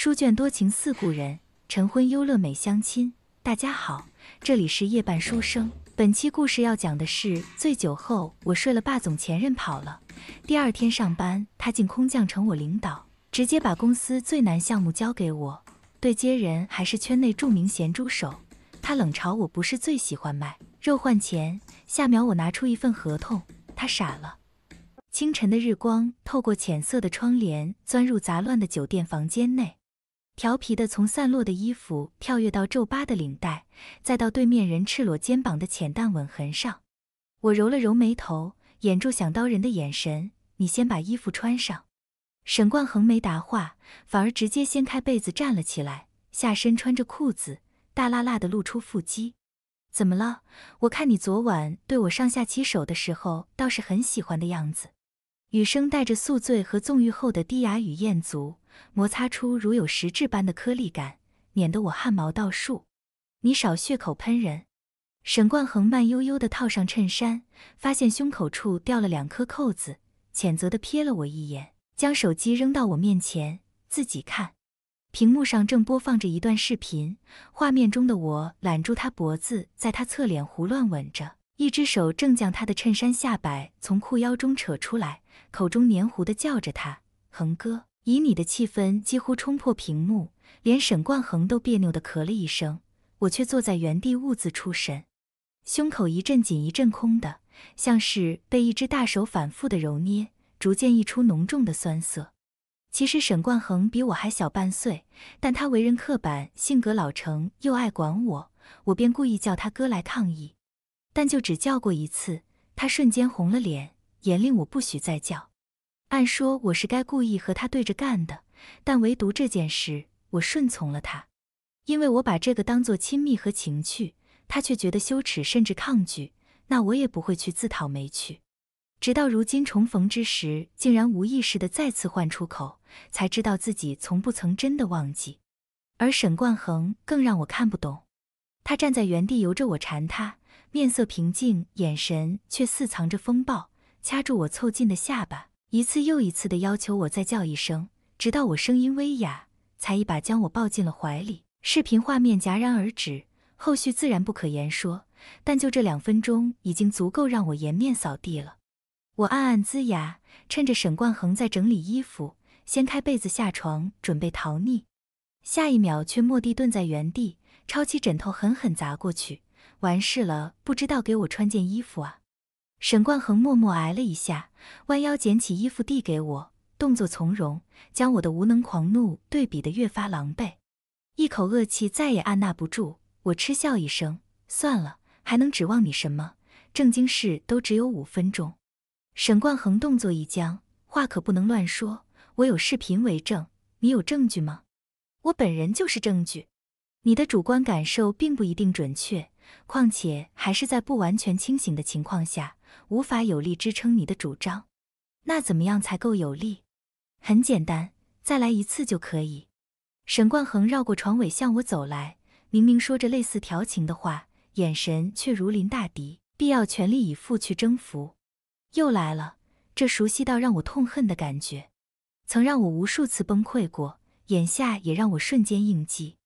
书卷多情似故人，晨昏忧乐每相亲。大家好，这里是夜半书声。本期故事要讲的是醉酒后我睡了，霸总前任跑了。第二天上班，他竟空降成我领导，直接把公司最难项目交给我。对接人还是圈内著名咸猪手，他冷嘲我不是最喜欢卖肉换钱。下秒我拿出一份合同，他傻了。清晨的日光透过浅色的窗帘，钻入杂乱的酒店房间内。调皮的从散落的衣服跳跃到皱巴的领带，再到对面人赤裸肩膀的浅淡吻痕上。我揉了揉眉头，掩住想刀人的眼神。你先把衣服穿上。沈冠恒没答话，反而直接掀开被子站了起来，下身穿着裤子，大辣辣的露出腹肌。怎么了？我看你昨晚对我上下其手的时候，倒是很喜欢的样子。雨声带着宿醉和纵欲后的低哑与艳足。摩擦出如有实质般的颗粒感，碾得我汗毛倒竖。你少血口喷人！沈冠恒慢悠悠地套上衬衫，发现胸口处掉了两颗扣子，谴责地瞥了我一眼，将手机扔到我面前，自己看。屏幕上正播放着一段视频，画面中的我揽住他脖子，在他侧脸胡乱吻着，一只手正将他的衬衫下摆从裤腰中扯出来，口中黏糊地叫着他：“恒哥。”以你的气氛几乎冲破屏幕，连沈冠恒都别扭地咳了一声，我却坐在原地兀自出神，胸口一阵紧一阵空的，像是被一只大手反复的揉捏，逐渐溢出浓重的酸涩。其实沈冠恒比我还小半岁，但他为人刻板，性格老成，又爱管我，我便故意叫他哥来抗议，但就只叫过一次，他瞬间红了脸，严令我不许再叫。按说我是该故意和他对着干的，但唯独这件事我顺从了他，因为我把这个当做亲密和情趣，他却觉得羞耻甚至抗拒，那我也不会去自讨没趣。直到如今重逢之时，竟然无意识的再次唤出口，才知道自己从不曾真的忘记。而沈冠恒更让我看不懂，他站在原地由着我缠他，面色平静，眼神却似藏着风暴，掐住我凑近的下巴。一次又一次的要求我再叫一声，直到我声音微哑，才一把将我抱进了怀里。视频画面戛然而止，后续自然不可言说，但就这两分钟，已经足够让我颜面扫地了。我暗暗龇牙，趁着沈冠恒在整理衣服，掀开被子下床准备逃匿，下一秒却蓦地顿在原地，抄起枕头狠狠砸过去。完事了，不知道给我穿件衣服啊？沈冠恒默默挨了一下，弯腰捡起衣服递给我，动作从容，将我的无能狂怒对比得越发狼狈。一口恶气再也按捺不住，我嗤笑一声：“算了，还能指望你什么？正经事都只有五分钟。”沈冠恒动作一僵：“话可不能乱说，我有视频为证，你有证据吗？”“我本人就是证据。”“你的主观感受并不一定准确，况且还是在不完全清醒的情况下。”无法有力支撑你的主张，那怎么样才够有力？很简单，再来一次就可以。沈冠恒绕过床尾向我走来，明明说着类似调情的话，眼神却如临大敌，必要全力以赴去征服。又来了，这熟悉到让我痛恨的感觉，曾让我无数次崩溃过，眼下也让我瞬间应激。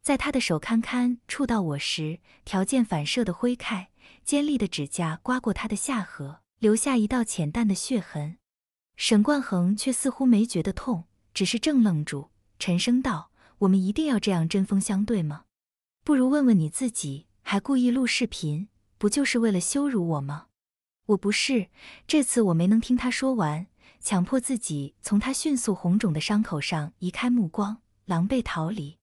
在他的手堪堪触到我时，条件反射的挥开。尖利的指甲刮过他的下颌，留下一道浅淡的血痕。沈冠恒却似乎没觉得痛，只是怔愣住，沉声道：“我们一定要这样针锋相对吗？不如问问你自己，还故意录视频，不就是为了羞辱我吗？”我不是，这次我没能听他说完，强迫自己从他迅速红肿的伤口上移开目光，狼狈逃离。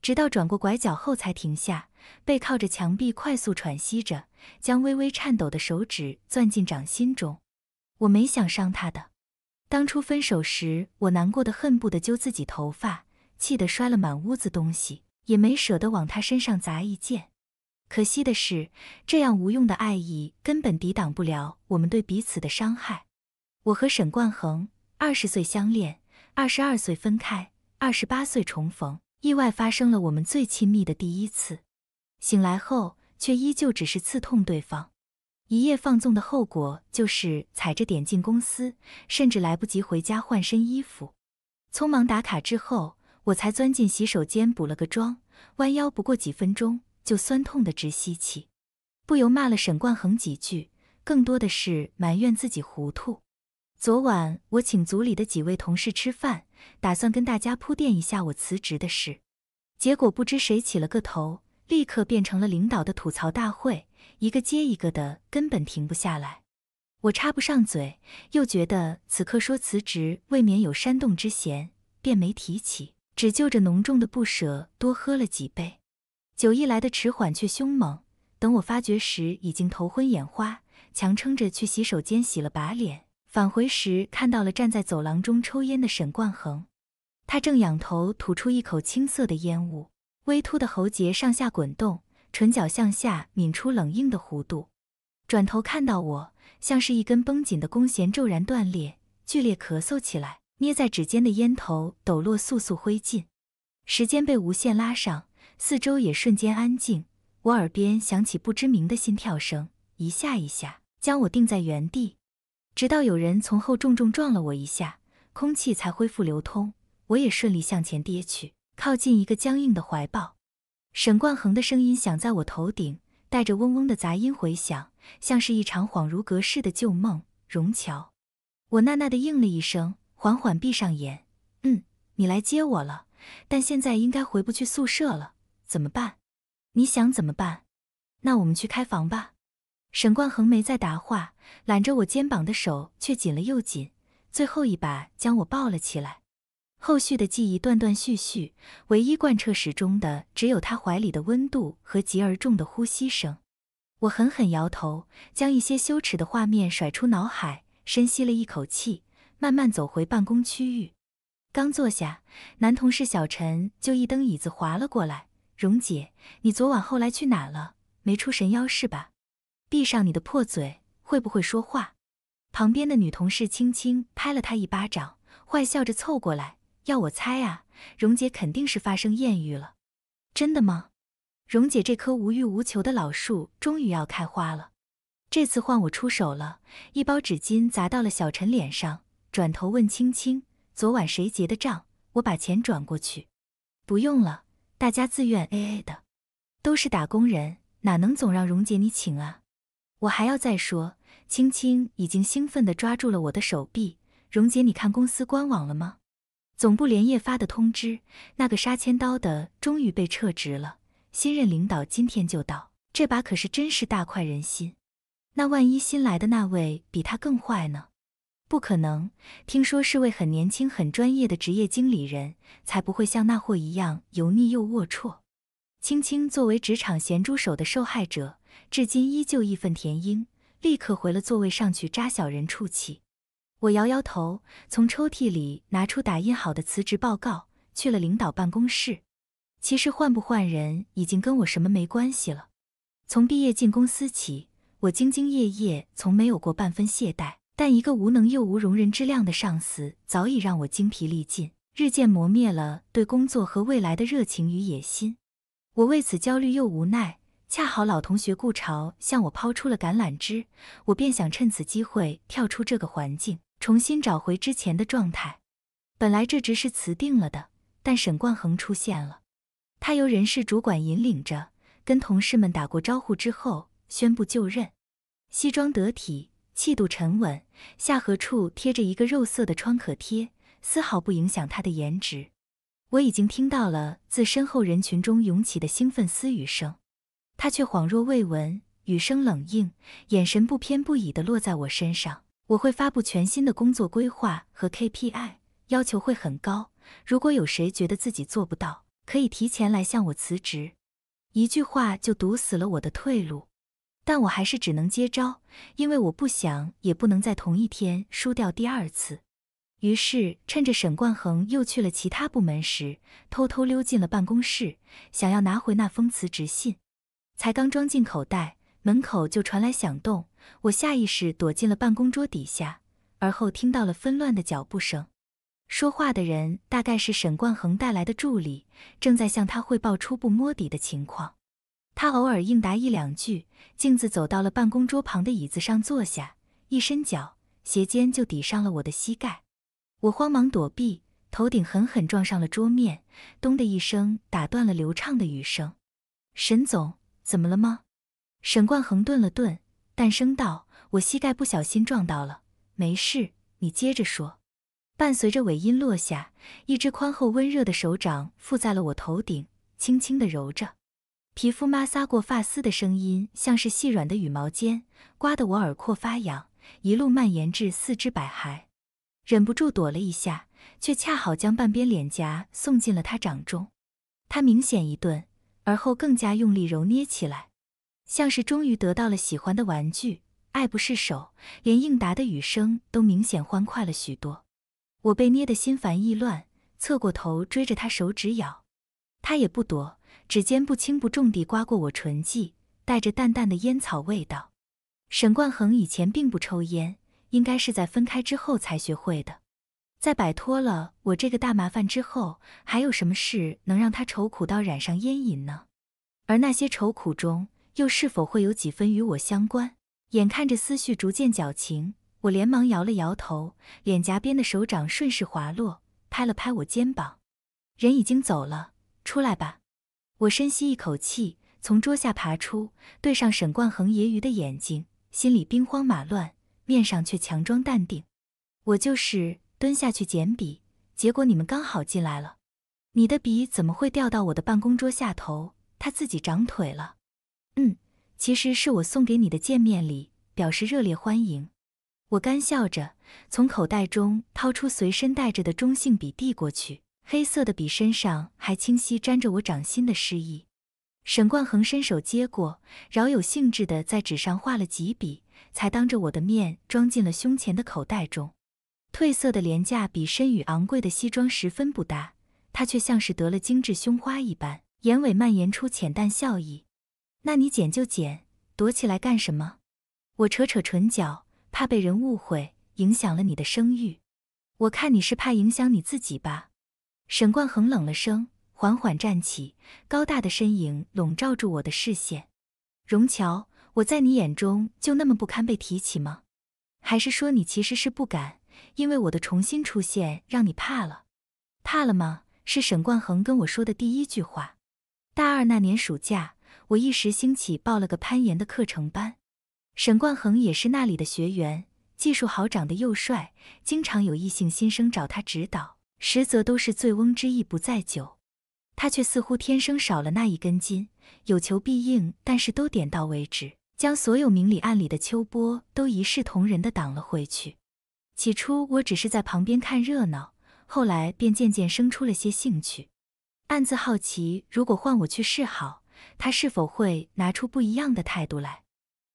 直到转过拐角后才停下，背靠着墙壁，快速喘息着，将微微颤抖的手指攥进掌心中。我没想伤他的，当初分手时，我难过的恨不得揪自己头发，气得摔了满屋子东西，也没舍得往他身上砸一件。可惜的是，这样无用的爱意根本抵挡不了我们对彼此的伤害。我和沈冠恒二十岁相恋，二十二岁分开，二十八岁重逢。意外发生了我们最亲密的第一次，醒来后却依旧只是刺痛对方。一夜放纵的后果就是踩着点进公司，甚至来不及回家换身衣服。匆忙打卡之后，我才钻进洗手间补了个妆，弯腰不过几分钟就酸痛的直吸气，不由骂了沈冠恒几句，更多的是埋怨自己糊涂。昨晚我请组里的几位同事吃饭，打算跟大家铺垫一下我辞职的事，结果不知谁起了个头，立刻变成了领导的吐槽大会，一个接一个的，根本停不下来。我插不上嘴，又觉得此刻说辞职未免有煽动之嫌，便没提起。只就着浓重的不舍，多喝了几杯酒，一来的迟缓却凶猛。等我发觉时，已经头昏眼花，强撑着去洗手间洗了把脸。返回时，看到了站在走廊中抽烟的沈冠恒，他正仰头吐出一口青色的烟雾，微凸的喉结上下滚动，唇角向下抿出冷硬的弧度。转头看到我，像是一根绷紧的弓弦骤然断裂，剧烈咳嗽起来。捏在指尖的烟头抖落簌簌灰烬，时间被无限拉上，四周也瞬间安静。我耳边响起不知名的心跳声，一下一下将我定在原地，直到有人从后重重撞了我一下，空气才恢复流通。我也顺利向前跌去，靠近一个僵硬的怀抱。沈冠恒的声音响在我头顶，带着嗡嗡的杂音回响，像是一场恍如隔世的旧梦。荣乔，我呐呐的应了一声。缓缓闭上眼，嗯，你来接我了，但现在应该回不去宿舍了，怎么办？你想怎么办？那我们去开房吧。沈冠恒没再答话，揽着我肩膀的手却紧了又紧，最后一把将我抱了起来。后续的记忆断断续续，唯一贯彻始终的只有他怀里的温度和急而重的呼吸声。我狠狠摇头，将一些羞耻的画面甩出脑海，深吸了一口气。慢慢走回办公区域，刚坐下，男同事小陈就一蹬椅子滑了过来。蓉姐，你昨晚后来去哪了？没出神妖是吧？闭上你的破嘴，会不会说话？旁边的女同事轻轻拍了他一巴掌，坏笑着凑过来，要我猜啊，蓉姐肯定是发生艳遇了。真的吗？蓉姐这棵无欲无求的老树终于要开花了，这次换我出手了，一包纸巾砸到了小陈脸上。转头问青青：“昨晚谁结的账？我把钱转过去。”不用了，大家自愿 A A 的，都是打工人，哪能总让蓉姐你请啊？我还要再说，青青已经兴奋地抓住了我的手臂。蓉姐，你看公司官网了吗？总部连夜发的通知，那个杀千刀的终于被撤职了，新任领导今天就到，这把可是真是大快人心。那万一新来的那位比他更坏呢？不可能，听说是位很年轻、很专业的职业经理人，才不会像那货一样油腻又龌龊。青青作为职场咸猪手的受害者，至今依旧义愤填膺，立刻回了座位上去扎小人出气。我摇摇头，从抽屉里拿出打印好的辞职报告，去了领导办公室。其实换不换人已经跟我什么没关系了。从毕业进公司起，我兢兢业业，从没有过半分懈怠。但一个无能又无容人之量的上司，早已让我精疲力尽，日渐磨灭了对工作和未来的热情与野心。我为此焦虑又无奈，恰好老同学顾潮向我抛出了橄榄枝，我便想趁此机会跳出这个环境，重新找回之前的状态。本来这职是辞定了的，但沈冠恒出现了，他由人事主管引领着，跟同事们打过招呼之后，宣布就任，西装得体。气度沉稳，下颌处贴着一个肉色的创可贴，丝毫不影响他的颜值。我已经听到了自身后人群中涌起的兴奋私语声，他却恍若未闻，语声冷硬，眼神不偏不倚地落在我身上。我会发布全新的工作规划和 KPI，要求会很高。如果有谁觉得自己做不到，可以提前来向我辞职。一句话就堵死了我的退路。但我还是只能接招，因为我不想也不能在同一天输掉第二次。于是趁着沈冠恒又去了其他部门时，偷偷溜进了办公室，想要拿回那封辞职信。才刚装进口袋，门口就传来响动，我下意识躲进了办公桌底下，而后听到了纷乱的脚步声。说话的人大概是沈冠恒带来的助理，正在向他汇报初步摸底的情况。他偶尔应答一两句，径自走到了办公桌旁的椅子上坐下，一伸脚，鞋尖就抵上了我的膝盖。我慌忙躲避，头顶狠狠撞上了桌面，咚的一声打断了流畅的雨声。沈总，怎么了吗？沈冠恒顿了顿，淡声道：“我膝盖不小心撞到了，没事，你接着说。”伴随着尾音落下，一只宽厚温热的手掌附在了我头顶，轻轻地揉着，皮肤摩擦过发丝的声音像是细软的羽毛尖，刮得我耳廓发痒，一路蔓延至四肢百骸，忍不住躲了一下，却恰好将半边脸颊送进了他掌中。他明显一顿，而后更加用力揉捏起来，像是终于得到了喜欢的玩具，爱不释手，连应答的语声都明显欢快了许多。我被捏得心烦意乱，侧过头追着他手指咬，他也不躲，指尖不轻不重地刮过我唇际，带着淡淡的烟草味道。沈冠恒以前并不抽烟，应该是在分开之后才学会的。在摆脱了我这个大麻烦之后，还有什么事能让他愁苦到染上烟瘾呢？而那些愁苦中，又是否会有几分与我相关？眼看着思绪逐渐矫情。我连忙摇了摇头，脸颊边的手掌顺势滑落，拍了拍我肩膀。人已经走了，出来吧。我深吸一口气，从桌下爬出，对上沈冠恒揶揄的眼睛，心里兵荒马乱，面上却强装淡定。我就是蹲下去捡笔，结果你们刚好进来了。你的笔怎么会掉到我的办公桌下头？他自己长腿了。其实是我送给你的见面礼，表示热烈欢迎。我干笑着，从口袋中掏出随身带着的中性笔递过去，黑色的笔身上还清晰沾着我掌心的诗意。沈冠恒伸手接过，饶有兴致地在纸上画了几笔，才当着我的面装进了胸前的口袋中。褪色的廉价笔身与昂贵的西装十分不搭，他却像是得了精致胸花一般，眼尾蔓延出浅淡笑意。那你捡就捡，躲起来干什么？我扯扯唇角。怕被人误会，影响了你的声誉。我看你是怕影响你自己吧。沈冠恒冷了声，缓缓站起，高大的身影笼罩住我的视线。荣乔，我在你眼中就那么不堪被提起吗？还是说你其实是不敢，因为我的重新出现让你怕了？怕了吗？是沈冠恒跟我说的第一句话。大二那年暑假，我一时兴起报了个攀岩的课程班。沈冠恒也是那里的学员，技术好，长得又帅，经常有异性新生找他指导，实则都是醉翁之意不在酒。他却似乎天生少了那一根筋，有求必应，但是都点到为止，将所有明里暗里的秋波都一视同仁的挡了回去。起初我只是在旁边看热闹，后来便渐渐生出了些兴趣，暗自好奇，如果换我去示好，他是否会拿出不一样的态度来。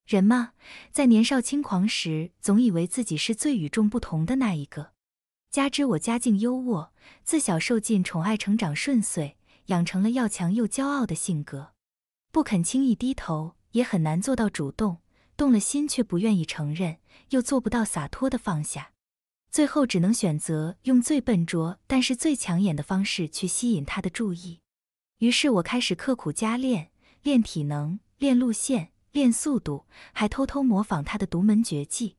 人嘛，在年少轻狂时，总以为自己是最与众不同的那一个。加之我家境优渥，自小受尽宠爱，成长顺遂，养成了要强又骄傲的性格，不肯轻易低头，也很难做到主动，动了心却不愿意承认，又做不到洒脱的放下，最后只能选择用最笨拙但是最抢眼的方式去吸引他的注意。于是我开始刻苦加练，练体能，练路线。练速度，还偷偷模仿他的独门绝技，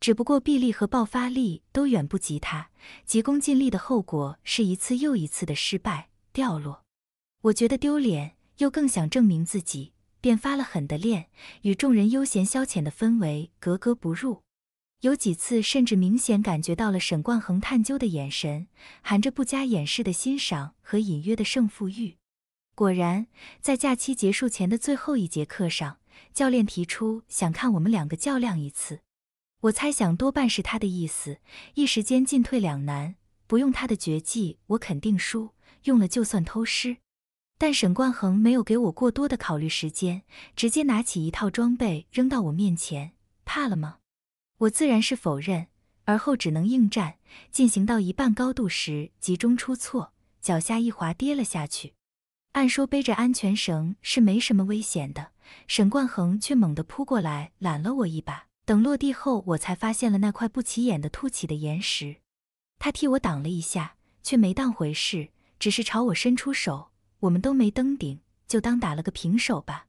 只不过臂力和爆发力都远不及他，急功近利的后果是一次又一次的失败掉落。我觉得丢脸，又更想证明自己，便发了狠的练，与众人悠闲消遣的氛围格格不入。有几次甚至明显感觉到了沈冠恒探究的眼神，含着不加掩饰的欣赏和隐约的胜负欲。果然，在假期结束前的最后一节课上。教练提出想看我们两个较量一次，我猜想多半是他的意思，一时间进退两难。不用他的绝技，我肯定输；用了，就算偷师。但沈冠恒没有给我过多的考虑时间，直接拿起一套装备扔到我面前。怕了吗？我自然是否认，而后只能应战。进行到一半高度时，集中出错，脚下一滑，跌了下去。按说背着安全绳是没什么危险的。沈冠恒却猛地扑过来揽了我一把，等落地后，我才发现了那块不起眼的凸起的岩石。他替我挡了一下，却没当回事，只是朝我伸出手。我们都没登顶，就当打了个平手吧。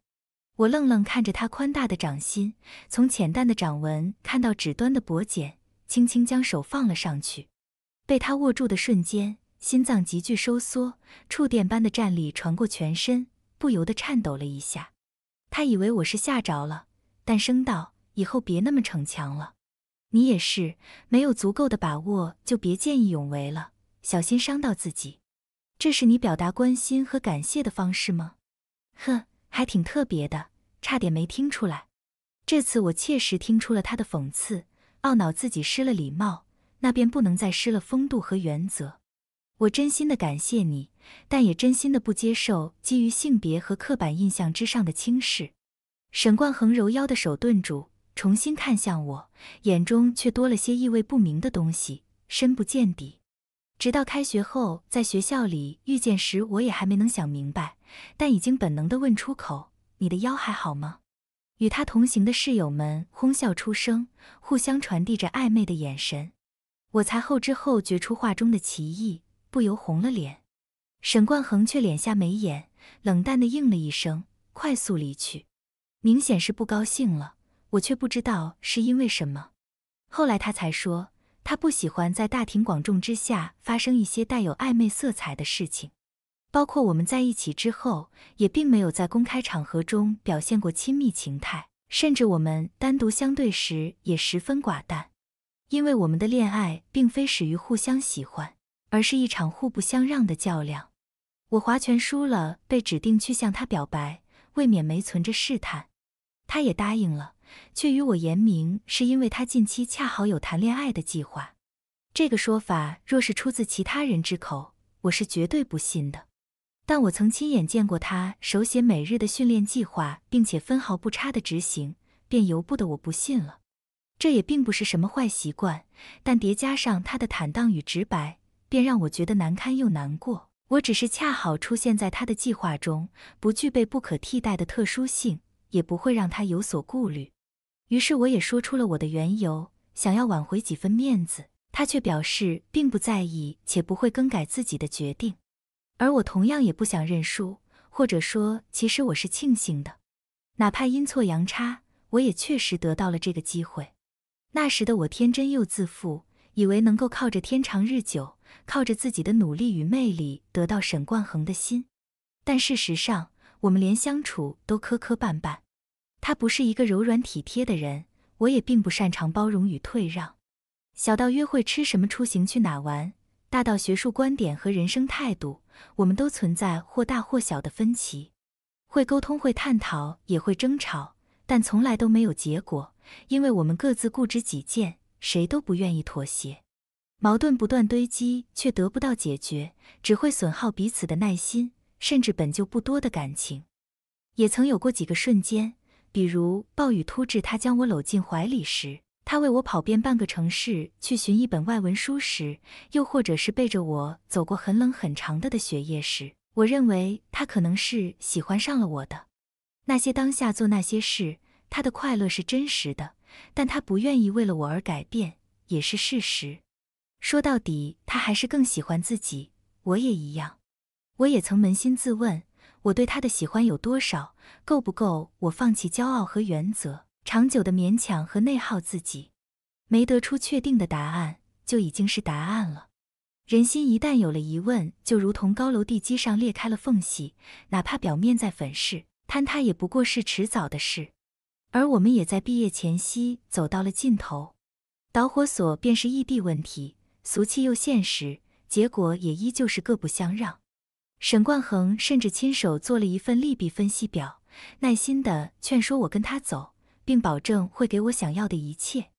我愣愣看着他宽大的掌心，从浅淡的掌纹看到指端的薄茧，轻轻将手放了上去。被他握住的瞬间，心脏急剧收缩，触电般的战栗传过全身，不由得颤抖了一下。他以为我是吓着了，但声道：“以后别那么逞强了。你也是，没有足够的把握就别见义勇为了，小心伤到自己。这是你表达关心和感谢的方式吗？呵，还挺特别的，差点没听出来。这次我切实听出了他的讽刺，懊恼自己失了礼貌，那便不能再失了风度和原则。我真心的感谢你，但也真心的不接受基于性别和刻板印象之上的轻视。沈冠恒揉腰的手顿住。重新看向我，眼中却多了些意味不明的东西，深不见底。直到开学后，在学校里遇见时，我也还没能想明白，但已经本能的问出口：“你的腰还好吗？”与他同行的室友们哄笑出声，互相传递着暧昧的眼神。我才后知后觉出话中的歧义，不由红了脸。沈冠恒却敛下眉眼，冷淡的应了一声，快速离去，明显是不高兴了。我却不知道是因为什么。后来他才说，他不喜欢在大庭广众之下发生一些带有暧昧色彩的事情，包括我们在一起之后，也并没有在公开场合中表现过亲密情态，甚至我们单独相对时也十分寡淡。因为我们的恋爱并非始于互相喜欢，而是一场互不相让的较量。我划拳输了，被指定去向他表白，未免没存着试探。他也答应了。却与我言明，是因为他近期恰好有谈恋爱的计划。这个说法若是出自其他人之口，我是绝对不信的。但我曾亲眼见过他手写每日的训练计划，并且分毫不差的执行，便由不得我不信了。这也并不是什么坏习惯，但叠加上他的坦荡与直白，便让我觉得难堪又难过。我只是恰好出现在他的计划中，不具备不可替代的特殊性，也不会让他有所顾虑。于是我也说出了我的缘由，想要挽回几分面子，他却表示并不在意，且不会更改自己的决定。而我同样也不想认输，或者说，其实我是庆幸的，哪怕阴错阳差，我也确实得到了这个机会。那时的我天真又自负，以为能够靠着天长日久，靠着自己的努力与魅力得到沈冠恒的心。但事实上，我们连相处都磕磕绊绊。他不是一个柔软体贴的人，我也并不擅长包容与退让。小到约会吃什么、出行去哪玩，大到学术观点和人生态度，我们都存在或大或小的分歧。会沟通，会探讨，也会争吵，但从来都没有结果，因为我们各自固执己见，谁都不愿意妥协。矛盾不断堆积，却得不到解决，只会损耗彼此的耐心，甚至本就不多的感情。也曾有过几个瞬间。比如暴雨突至，他将我搂进怀里时；他为我跑遍半个城市去寻一本外文书时；又或者是背着我走过很冷很长的的雪夜时，我认为他可能是喜欢上了我的。那些当下做那些事，他的快乐是真实的，但他不愿意为了我而改变，也是事实。说到底，他还是更喜欢自己，我也一样。我也曾扪心自问。我对他的喜欢有多少，够不够我放弃骄傲和原则，长久的勉强和内耗自己？没得出确定的答案，就已经是答案了。人心一旦有了疑问，就如同高楼地基上裂开了缝隙，哪怕表面再粉饰，坍塌也不过是迟早的事。而我们也在毕业前夕走到了尽头，导火索便是异地问题，俗气又现实，结果也依旧是各不相让。沈冠恒甚至亲手做了一份利弊分析表，耐心地劝说我跟他走，并保证会给我想要的一切。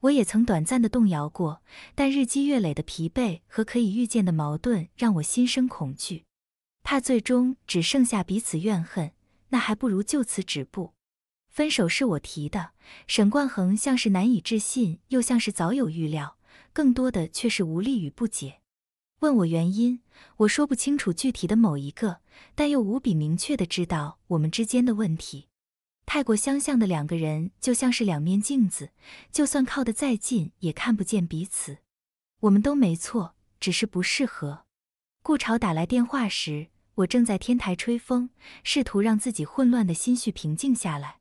我也曾短暂的动摇过，但日积月累的疲惫和可以预见的矛盾让我心生恐惧，怕最终只剩下彼此怨恨，那还不如就此止步。分手是我提的，沈冠恒像是难以置信，又像是早有预料，更多的却是无力与不解。问我原因，我说不清楚具体的某一个，但又无比明确的知道我们之间的问题。太过相像的两个人，就像是两面镜子，就算靠得再近，也看不见彼此。我们都没错，只是不适合。顾朝打来电话时，我正在天台吹风，试图让自己混乱的心绪平静下来。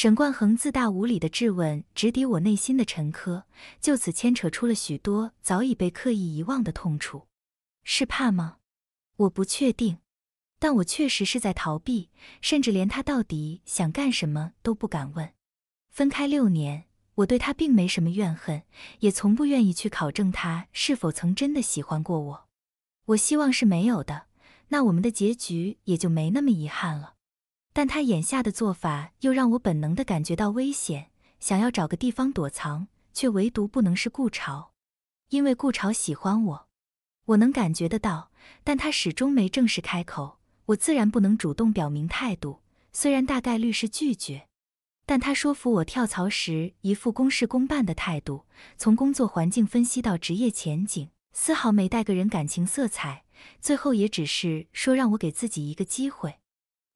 沈冠恒自大无礼的质问直抵我内心的沉疴，就此牵扯出了许多早已被刻意遗忘的痛楚。是怕吗？我不确定，但我确实是在逃避，甚至连他到底想干什么都不敢问。分开六年，我对他并没什么怨恨，也从不愿意去考证他是否曾真的喜欢过我。我希望是没有的，那我们的结局也就没那么遗憾了。但他眼下的做法又让我本能的感觉到危险，想要找个地方躲藏，却唯独不能是顾潮，因为顾潮喜欢我。我能感觉得到，但他始终没正式开口，我自然不能主动表明态度。虽然大概率是拒绝，但他说服我跳槽时一副公事公办的态度，从工作环境分析到职业前景，丝毫没带个人感情色彩。最后也只是说让我给自己一个机会，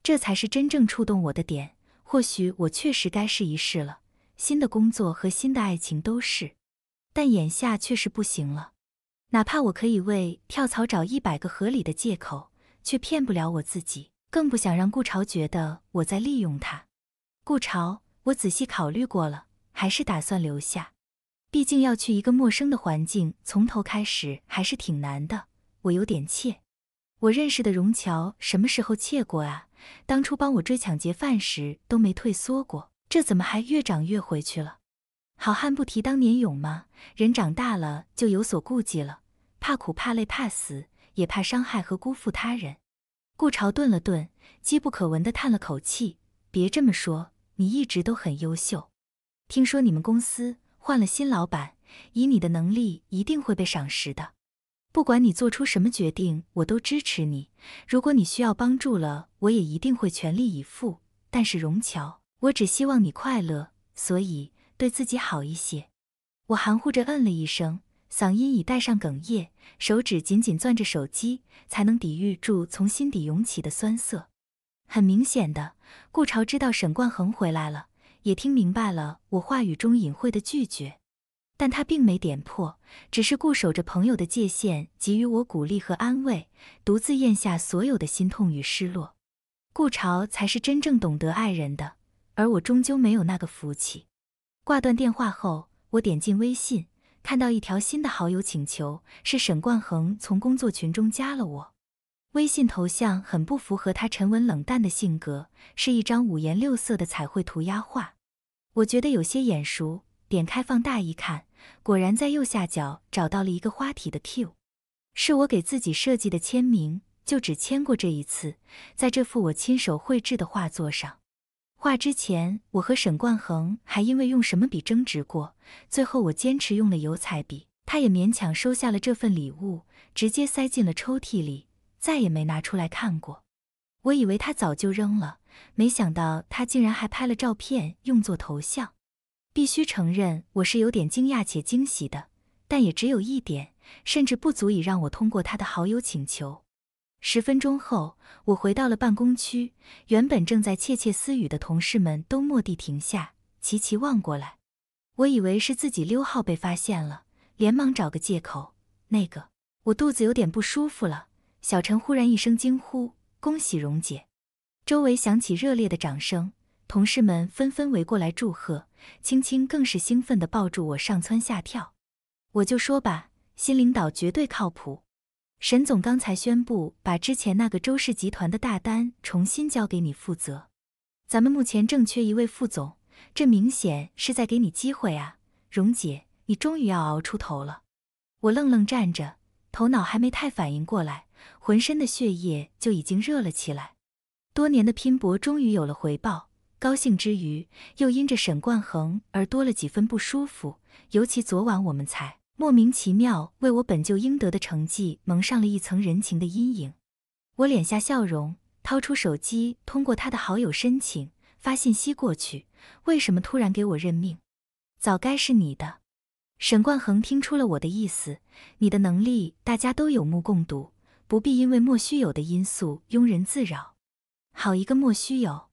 这才是真正触动我的点。或许我确实该试一试了，新的工作和新的爱情都是，但眼下确实不行了。哪怕我可以为跳槽找一百个合理的借口，却骗不了我自己，更不想让顾潮觉得我在利用他。顾潮，我仔细考虑过了，还是打算留下。毕竟要去一个陌生的环境，从头开始还是挺难的。我有点怯。我认识的荣乔什么时候怯过啊？当初帮我追抢劫犯时都没退缩过，这怎么还越长越回去了？好汉不提当年勇吗？人长大了就有所顾忌了。怕苦怕累怕死，也怕伤害和辜负他人。顾朝顿了顿，机不可闻地叹了口气：“别这么说，你一直都很优秀。听说你们公司换了新老板，以你的能力，一定会被赏识的。不管你做出什么决定，我都支持你。如果你需要帮助了，我也一定会全力以赴。但是荣乔，我只希望你快乐，所以对自己好一些。”我含糊着嗯了一声。嗓音已带上哽咽，手指紧紧攥着手机，才能抵御住从心底涌起的酸涩。很明显的，顾朝知道沈冠恒回来了，也听明白了我话语中隐晦的拒绝，但他并没点破，只是固守着朋友的界限，给予我鼓励和安慰，独自咽下所有的心痛与失落。顾朝才是真正懂得爱人的，而我终究没有那个福气。挂断电话后，我点进微信。看到一条新的好友请求，是沈冠恒从工作群中加了我。微信头像很不符合他沉稳冷淡的性格，是一张五颜六色的彩绘涂鸦画。我觉得有些眼熟，点开放大一看，果然在右下角找到了一个花体的 Q，是我给自己设计的签名，就只签过这一次，在这幅我亲手绘制的画作上。画之前，我和沈冠恒还因为用什么笔争执过，最后我坚持用了油彩笔，他也勉强收下了这份礼物，直接塞进了抽屉里，再也没拿出来看过。我以为他早就扔了，没想到他竟然还拍了照片用作头像。必须承认，我是有点惊讶且惊喜的，但也只有一点，甚至不足以让我通过他的好友请求。十分钟后，我回到了办公区。原本正在窃窃私语的同事们都蓦地停下，齐齐望过来。我以为是自己溜号被发现了，连忙找个借口：“那个，我肚子有点不舒服了。”小陈忽然一声惊呼：“恭喜荣姐！”周围响起热烈的掌声，同事们纷纷围过来祝贺。青青更是兴奋地抱住我上蹿下跳。我就说吧，新领导绝对靠谱。沈总刚才宣布，把之前那个周氏集团的大单重新交给你负责。咱们目前正缺一位副总，这明显是在给你机会啊，蓉姐，你终于要熬出头了。我愣愣站着，头脑还没太反应过来，浑身的血液就已经热了起来。多年的拼搏终于有了回报，高兴之余，又因着沈冠恒而多了几分不舒服。尤其昨晚我们才。莫名其妙为我本就应得的成绩蒙上了一层人情的阴影。我敛下笑容，掏出手机，通过他的好友申请发信息过去。为什么突然给我任命？早该是你的。沈冠恒听出了我的意思，你的能力大家都有目共睹，不必因为莫须有的因素庸人自扰。好一个莫须有！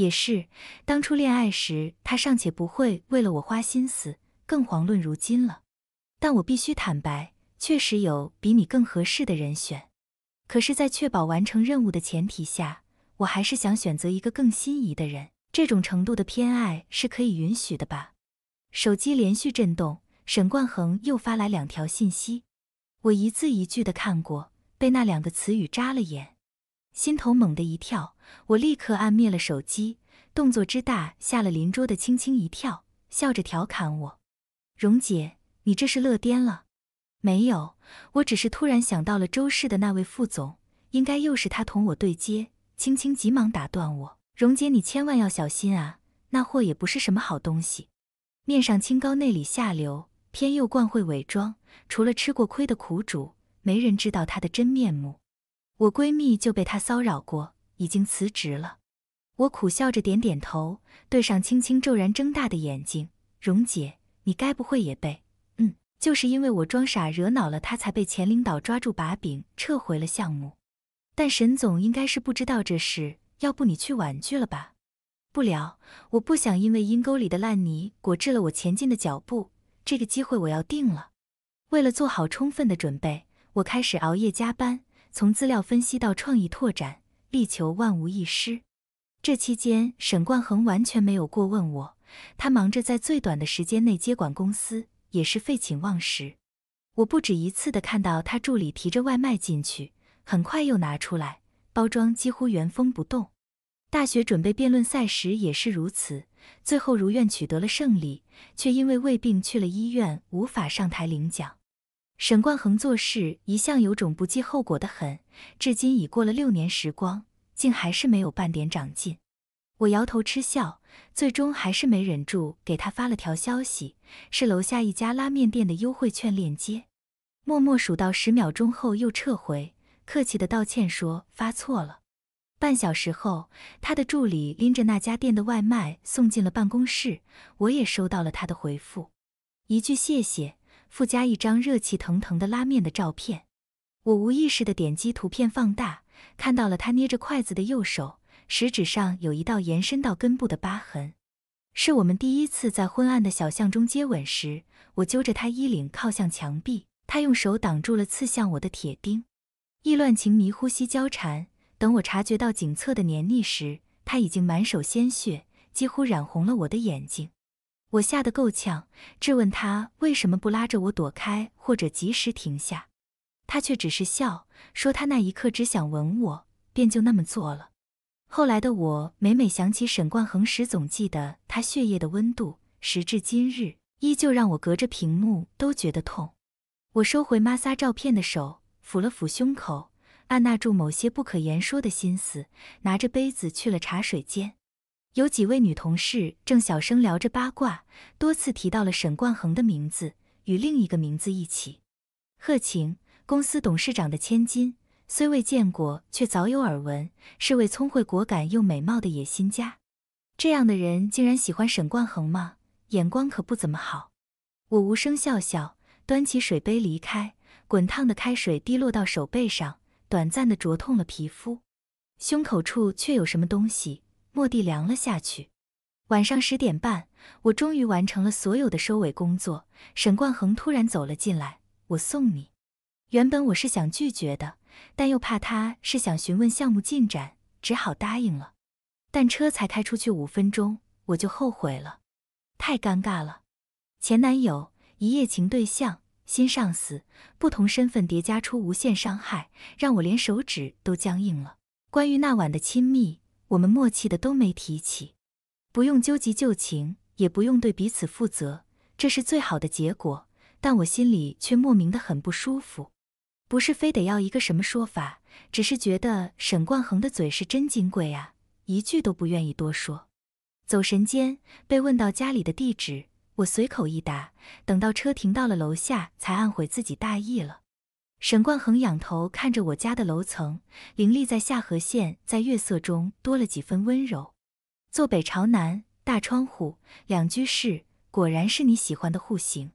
也是，当初恋爱时他尚且不会为了我花心思，更遑论如今了。但我必须坦白，确实有比你更合适的人选。可是，在确保完成任务的前提下，我还是想选择一个更心仪的人。这种程度的偏爱是可以允许的吧？手机连续震动，沈冠恒又发来两条信息。我一字一句的看过，被那两个词语扎了眼，心头猛地一跳，我立刻按灭了手机，动作之大吓了邻桌的青青一跳，笑着调侃我：“蓉姐，你这是乐颠了？”“没有，我只是突然想到了周氏的那位副总，应该又是他同我对接。”青青急忙打断我：“蓉姐，你千万要小心啊，那货也不是什么好东西，面上清高，内里下流，偏又惯会伪装。”除了吃过亏的苦主，没人知道他的真面目。我闺蜜就被他骚扰过，已经辞职了。我苦笑着点点头，对上青青骤然睁大的眼睛：“蓉姐，你该不会也被……嗯，就是因为我装傻惹恼了他，才被前领导抓住把柄，撤回了项目。但沈总应该是不知道这事，要不你去婉拒了吧？不了，我不想因为阴沟里的烂泥裹滞了我前进的脚步。这个机会我要定了。”为了做好充分的准备，我开始熬夜加班，从资料分析到创意拓展，力求万无一失。这期间，沈冠恒完全没有过问我，他忙着在最短的时间内接管公司，也是废寝忘食。我不止一次的看到他助理提着外卖进去，很快又拿出来，包装几乎原封不动。大学准备辩论赛时也是如此，最后如愿取得了胜利，却因为胃病去了医院，无法上台领奖。沈冠恒做事一向有种不计后果的狠，至今已过了六年时光，竟还是没有半点长进。我摇头嗤笑，最终还是没忍住，给他发了条消息，是楼下一家拉面店的优惠券链接。默默数到十秒钟后，又撤回，客气的道歉说发错了。半小时后，他的助理拎着那家店的外卖送进了办公室，我也收到了他的回复，一句谢谢。附加一张热气腾腾的拉面的照片，我无意识的点击图片放大，看到了他捏着筷子的右手，食指上有一道延伸到根部的疤痕。是我们第一次在昏暗的小巷中接吻时，我揪着他衣领靠向墙壁，他用手挡住了刺向我的铁钉。意乱情迷，呼吸交缠。等我察觉到颈侧的黏腻时，他已经满手鲜血，几乎染红了我的眼睛。我吓得够呛，质问他为什么不拉着我躲开，或者及时停下。他却只是笑，说他那一刻只想吻我，便就那么做了。后来的我每每想起沈冠恒时，总记得他血液的温度，时至今日，依旧让我隔着屏幕都觉得痛。我收回抹撒照片的手，抚了抚胸口，按捺住某些不可言说的心思，拿着杯子去了茶水间。有几位女同事正小声聊着八卦，多次提到了沈冠恒的名字，与另一个名字一起。贺晴，公司董事长的千金，虽未见过，却早有耳闻，是位聪慧果敢又美貌的野心家。这样的人竟然喜欢沈冠恒吗？眼光可不怎么好。我无声笑笑，端起水杯离开。滚烫的开水滴落到手背上，短暂的灼痛了皮肤，胸口处却有什么东西。蓦地凉了下去。晚上十点半，我终于完成了所有的收尾工作。沈冠恒突然走了进来：“我送你。”原本我是想拒绝的，但又怕他是想询问项目进展，只好答应了。但车才开出去五分钟，我就后悔了，太尴尬了。前男友、一夜情对象、新上司，不同身份叠加出无限伤害，让我连手指都僵硬了。关于那晚的亲密。我们默契的都没提起，不用纠集旧情，也不用对彼此负责，这是最好的结果。但我心里却莫名的很不舒服，不是非得要一个什么说法，只是觉得沈冠恒的嘴是真金贵啊，一句都不愿意多说。走神间被问到家里的地址，我随口一答，等到车停到了楼下，才暗悔自己大意了。沈冠恒仰头看着我家的楼层，凌厉在下颌线，在月色中多了几分温柔。坐北朝南，大窗户，两居室，果然是你喜欢的户型。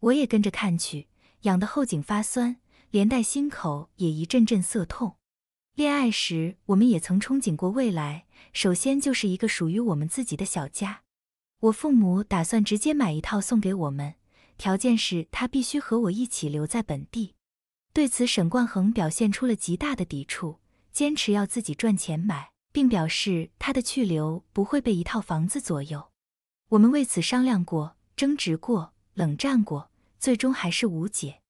我也跟着看去，痒得后颈发酸，连带心口也一阵阵涩痛。恋爱时，我们也曾憧憬过未来，首先就是一个属于我们自己的小家。我父母打算直接买一套送给我们，条件是他必须和我一起留在本地。对此，沈冠恒表现出了极大的抵触，坚持要自己赚钱买，并表示他的去留不会被一套房子左右。我们为此商量过，争执过，冷战过，最终还是无解。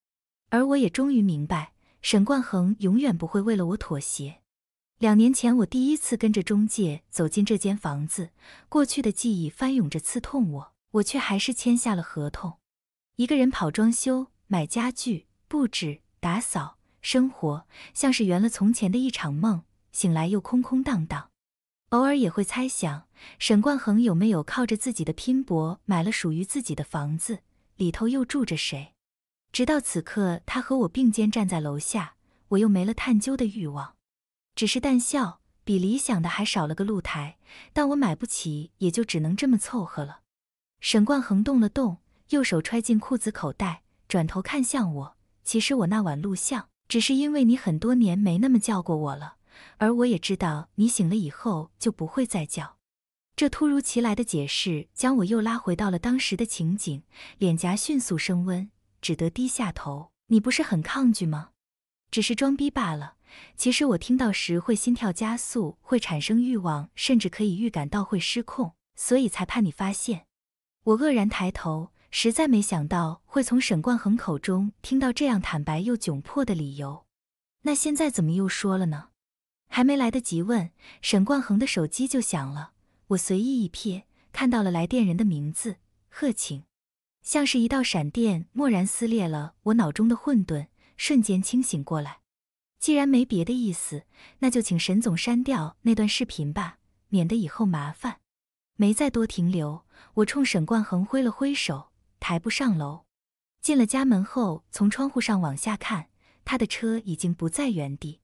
而我也终于明白，沈冠恒永远不会为了我妥协。两年前，我第一次跟着中介走进这间房子，过去的记忆翻涌着刺痛我，我却还是签下了合同。一个人跑装修、买家具、布置、打扫，生活像是圆了从前的一场梦，醒来又空空荡荡。偶尔也会猜想，沈冠恒有没有靠着自己的拼搏买了属于自己的房子，里头又住着谁？直到此刻，他和我并肩站在楼下，我又没了探究的欲望，只是淡笑，比理想的还少了个露台，但我买不起，也就只能这么凑合了。沈冠恒动了动，右手揣进裤子口袋，转头看向我。其实我那晚录像，只是因为你很多年没那么叫过我了。而我也知道，你醒了以后就不会再叫。这突如其来的解释将我又拉回到了当时的情景，脸颊迅速升温，只得低下头。你不是很抗拒吗？只是装逼罢了。其实我听到时会心跳加速，会产生欲望，甚至可以预感到会失控，所以才怕你发现。我愕然抬头，实在没想到会从沈冠恒口中听到这样坦白又窘迫的理由。那现在怎么又说了呢？还没来得及问，沈冠恒的手机就响了。我随意一瞥，看到了来电人的名字贺晴，像是一道闪电，蓦然撕裂了我脑中的混沌，瞬间清醒过来。既然没别的意思，那就请沈总删掉那段视频吧，免得以后麻烦。没再多停留，我冲沈冠恒挥了挥手，抬步上楼。进了家门后，从窗户上往下看，他的车已经不在原地。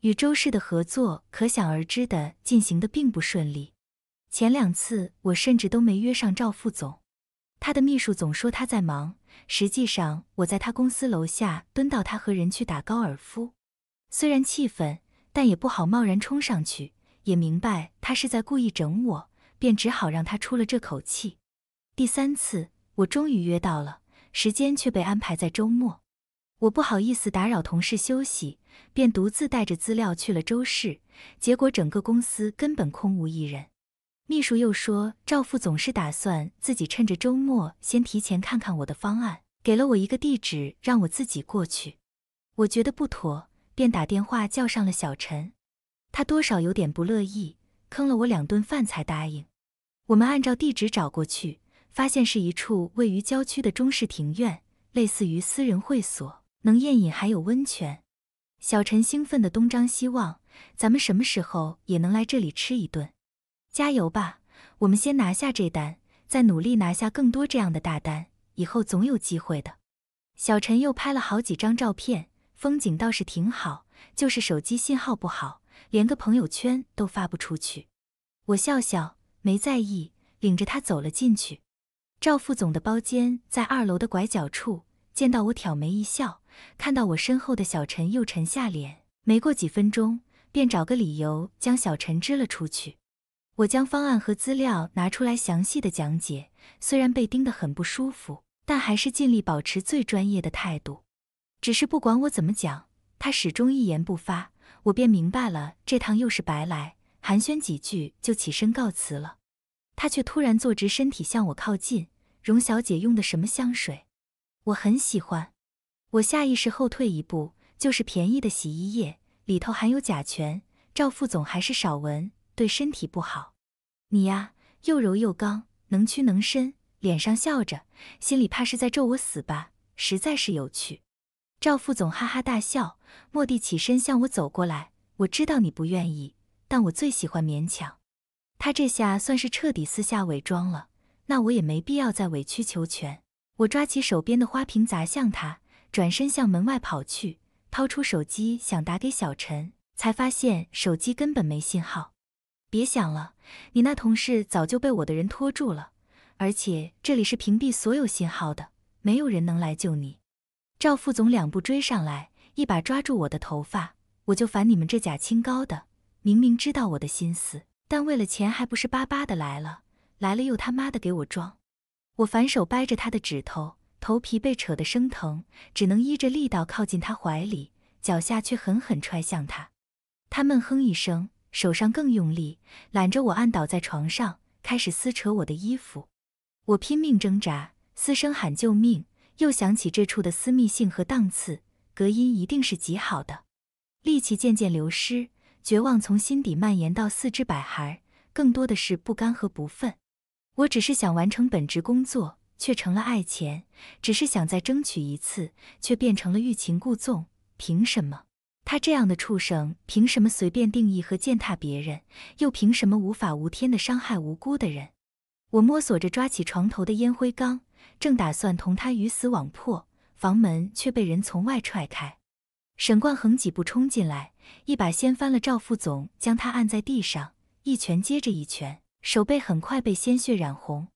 与周氏的合作可想而知的进行的并不顺利，前两次我甚至都没约上赵副总，他的秘书总说他在忙，实际上我在他公司楼下蹲到他和人去打高尔夫，虽然气愤，但也不好贸然冲上去，也明白他是在故意整我，便只好让他出了这口气。第三次我终于约到了，时间却被安排在周末。我不好意思打扰同事休息，便独自带着资料去了周氏。结果整个公司根本空无一人。秘书又说，赵副总是打算自己趁着周末先提前看看我的方案，给了我一个地址，让我自己过去。我觉得不妥，便打电话叫上了小陈。他多少有点不乐意，坑了我两顿饭才答应。我们按照地址找过去，发现是一处位于郊区的中式庭院，类似于私人会所。能宴饮还有温泉，小陈兴奋的东张西望。咱们什么时候也能来这里吃一顿？加油吧，我们先拿下这单，再努力拿下更多这样的大单，以后总有机会的。小陈又拍了好几张照片，风景倒是挺好，就是手机信号不好，连个朋友圈都发不出去。我笑笑，没在意，领着他走了进去。赵副总的包间在二楼的拐角处，见到我挑眉一笑。看到我身后的小陈又沉下脸，没过几分钟，便找个理由将小陈支了出去。我将方案和资料拿出来详细的讲解，虽然被盯得很不舒服，但还是尽力保持最专业的态度。只是不管我怎么讲，他始终一言不发，我便明白了，这趟又是白来。寒暄几句就起身告辞了，他却突然坐直身体向我靠近。荣小姐用的什么香水？我很喜欢。我下意识后退一步，就是便宜的洗衣液，里头含有甲醛，赵副总还是少闻，对身体不好。你呀，又柔又刚，能屈能伸，脸上笑着，心里怕是在咒我死吧？实在是有趣。赵副总哈哈大笑，蓦地起身向我走过来。我知道你不愿意，但我最喜欢勉强。他这下算是彻底撕下伪装了，那我也没必要再委曲求全。我抓起手边的花瓶砸向他。转身向门外跑去，掏出手机想打给小陈，才发现手机根本没信号。别想了，你那同事早就被我的人拖住了，而且这里是屏蔽所有信号的，没有人能来救你。赵副总两步追上来，一把抓住我的头发，我就烦你们这假清高的，明明知道我的心思，但为了钱还不是巴巴的来了，来了又他妈的给我装。我反手掰着他的指头。头皮被扯得生疼，只能依着力道靠近他怀里，脚下却狠狠踹向他。他闷哼一声，手上更用力，揽着我按倒在床上，开始撕扯我的衣服。我拼命挣扎，嘶声喊救命，又想起这处的私密性和档次，隔音一定是极好的。力气渐渐流失，绝望从心底蔓延到四肢百骸，更多的是不甘和不忿。我只是想完成本职工作，却成了爱钱；只是想再争取一次，却变成了欲擒故纵。凭什么？他这样的畜生，凭什么随便定义和践踏别人？又凭什么无法无天的伤害无辜的人？我摸索着抓起床头的烟灰缸，正打算同他鱼死网破，房门却被人从外踹开。沈冠恒几步冲进来，一把掀翻了赵副总，将他按在地上，一拳接着一拳，手背很快被鲜血染红。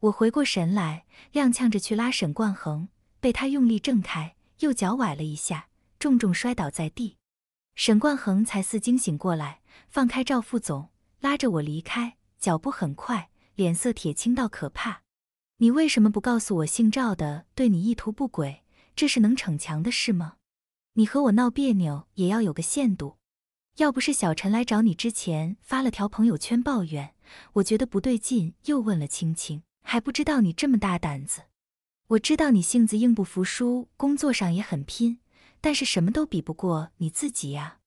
我回过神来，踉跄着去拉沈冠恒，被他用力挣开，右脚崴了一下。重重摔倒在地，沈冠恒才似惊醒过来，放开赵副总，拉着我离开，脚步很快，脸色铁青到可怕。你为什么不告诉我姓赵的对你意图不轨？这是能逞强的事吗？你和我闹别扭也要有个限度。要不是小陈来找你之前发了条朋友圈抱怨，我觉得不对劲，又问了青青，还不知道你这么大胆子。我知道你性子硬不服输，工作上也很拼。但是什么都比不过你自己呀！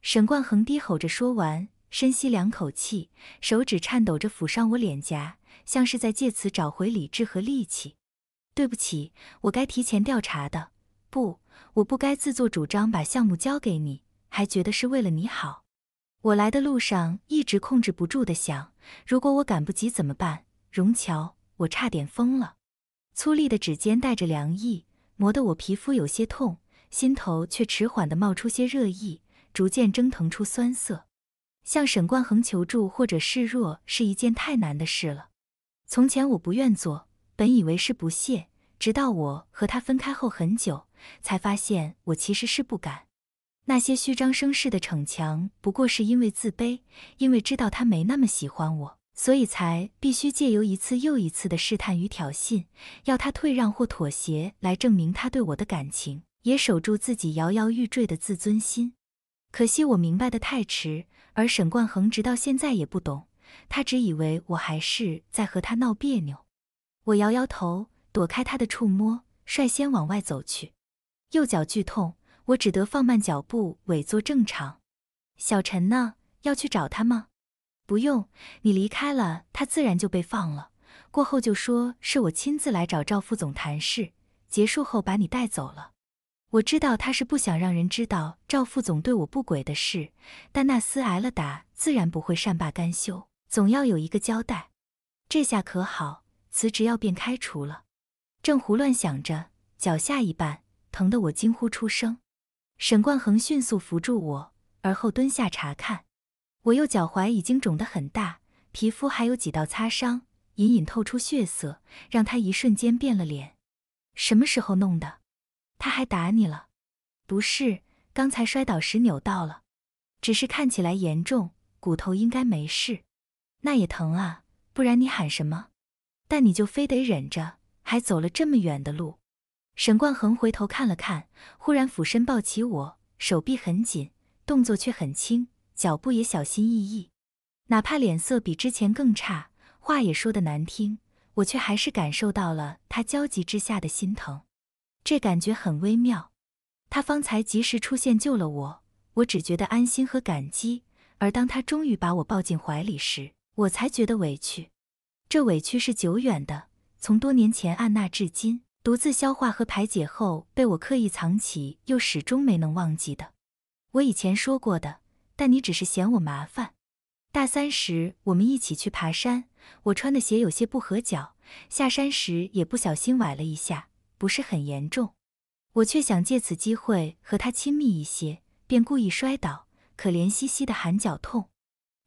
沈冠恒低吼着说完，深吸两口气，手指颤抖着抚上我脸颊，像是在借此找回理智和力气。对不起，我该提前调查的。不，我不该自作主张把项目交给你，还觉得是为了你好。我来的路上一直控制不住的想，如果我赶不及怎么办？荣乔，我差点疯了。粗粝的指尖带着凉意，磨得我皮肤有些痛。心头却迟缓地冒出些热意，逐渐蒸腾出酸涩。向沈冠恒求助或者示弱是一件太难的事了。从前我不愿做，本以为是不屑，直到我和他分开后很久，才发现我其实是不敢。那些虚张声势的逞强，不过是因为自卑，因为知道他没那么喜欢我，所以才必须借由一次又一次的试探与挑衅，要他退让或妥协，来证明他对我的感情。也守住自己摇摇欲坠的自尊心，可惜我明白的太迟，而沈冠恒直到现在也不懂，他只以为我还是在和他闹别扭。我摇摇头，躲开他的触摸，率先往外走去。右脚剧痛，我只得放慢脚步，伪作正常。小陈呢？要去找他吗？不用，你离开了，他自然就被放了。过后就说是我亲自来找赵副总谈事，结束后把你带走了。我知道他是不想让人知道赵副总对我不轨的事，但那厮挨了打，自然不会善罢甘休，总要有一个交代。这下可好，辞职要变开除了。正胡乱想着，脚下一绊，疼得我惊呼出声。沈冠恒迅速扶住我，而后蹲下查看。我右脚踝已经肿得很大，皮肤还有几道擦伤，隐隐透出血色，让他一瞬间变了脸。什么时候弄的？他还打你了？不是，刚才摔倒时扭到了，只是看起来严重，骨头应该没事。那也疼啊，不然你喊什么？但你就非得忍着，还走了这么远的路。沈冠恒回头看了看，忽然俯身抱起我，手臂很紧，动作却很轻，脚步也小心翼翼。哪怕脸色比之前更差，话也说的难听，我却还是感受到了他焦急之下的心疼。这感觉很微妙，他方才及时出现救了我，我只觉得安心和感激；而当他终于把我抱进怀里时，我才觉得委屈。这委屈是久远的，从多年前按捺至今，独自消化和排解后，被我刻意藏起，又始终没能忘记的。我以前说过的，但你只是嫌我麻烦。大三时我们一起去爬山，我穿的鞋有些不合脚，下山时也不小心崴了一下。不是很严重，我却想借此机会和他亲密一些，便故意摔倒，可怜兮兮的喊脚痛。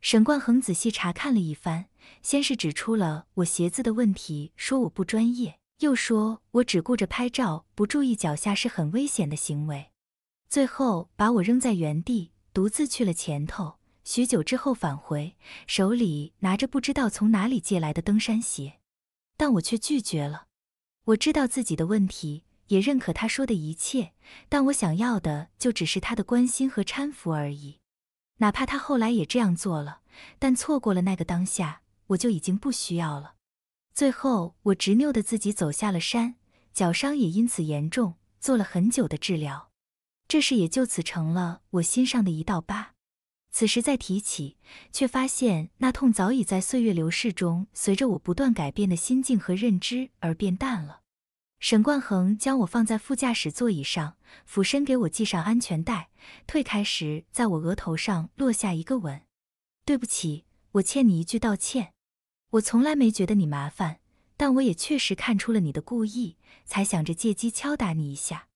沈冠恒仔细查看了一番，先是指出了我鞋子的问题，说我不专业，又说我只顾着拍照，不注意脚下是很危险的行为，最后把我扔在原地，独自去了前头。许久之后返回，手里拿着不知道从哪里借来的登山鞋，但我却拒绝了。我知道自己的问题，也认可他说的一切，但我想要的就只是他的关心和搀扶而已。哪怕他后来也这样做了，但错过了那个当下，我就已经不需要了。最后，我执拗的自己走下了山，脚伤也因此严重，做了很久的治疗。这事也就此成了我心上的一道疤。此时再提起，却发现那痛早已在岁月流逝中，随着我不断改变的心境和认知而变淡了。沈冠恒将我放在副驾驶座椅上，俯身给我系上安全带，退开时在我额头上落下一个吻。对不起，我欠你一句道歉。我从来没觉得你麻烦，但我也确实看出了你的故意，才想着借机敲打你一下。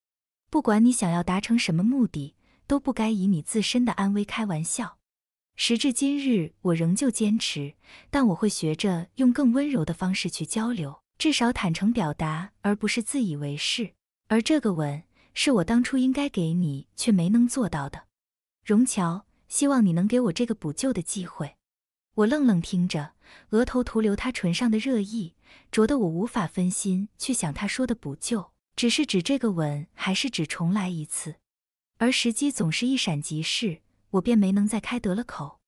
不管你想要达成什么目的，都不该以你自身的安危开玩笑。时至今日，我仍旧坚持，但我会学着用更温柔的方式去交流。至少坦诚表达，而不是自以为是。而这个吻是我当初应该给你却没能做到的。荣乔，希望你能给我这个补救的机会。我愣愣听着，额头涂留他唇上的热意，灼得我无法分心去想他说的补救，只是指这个吻，还是指重来一次？而时机总是一闪即逝，我便没能再开得了口。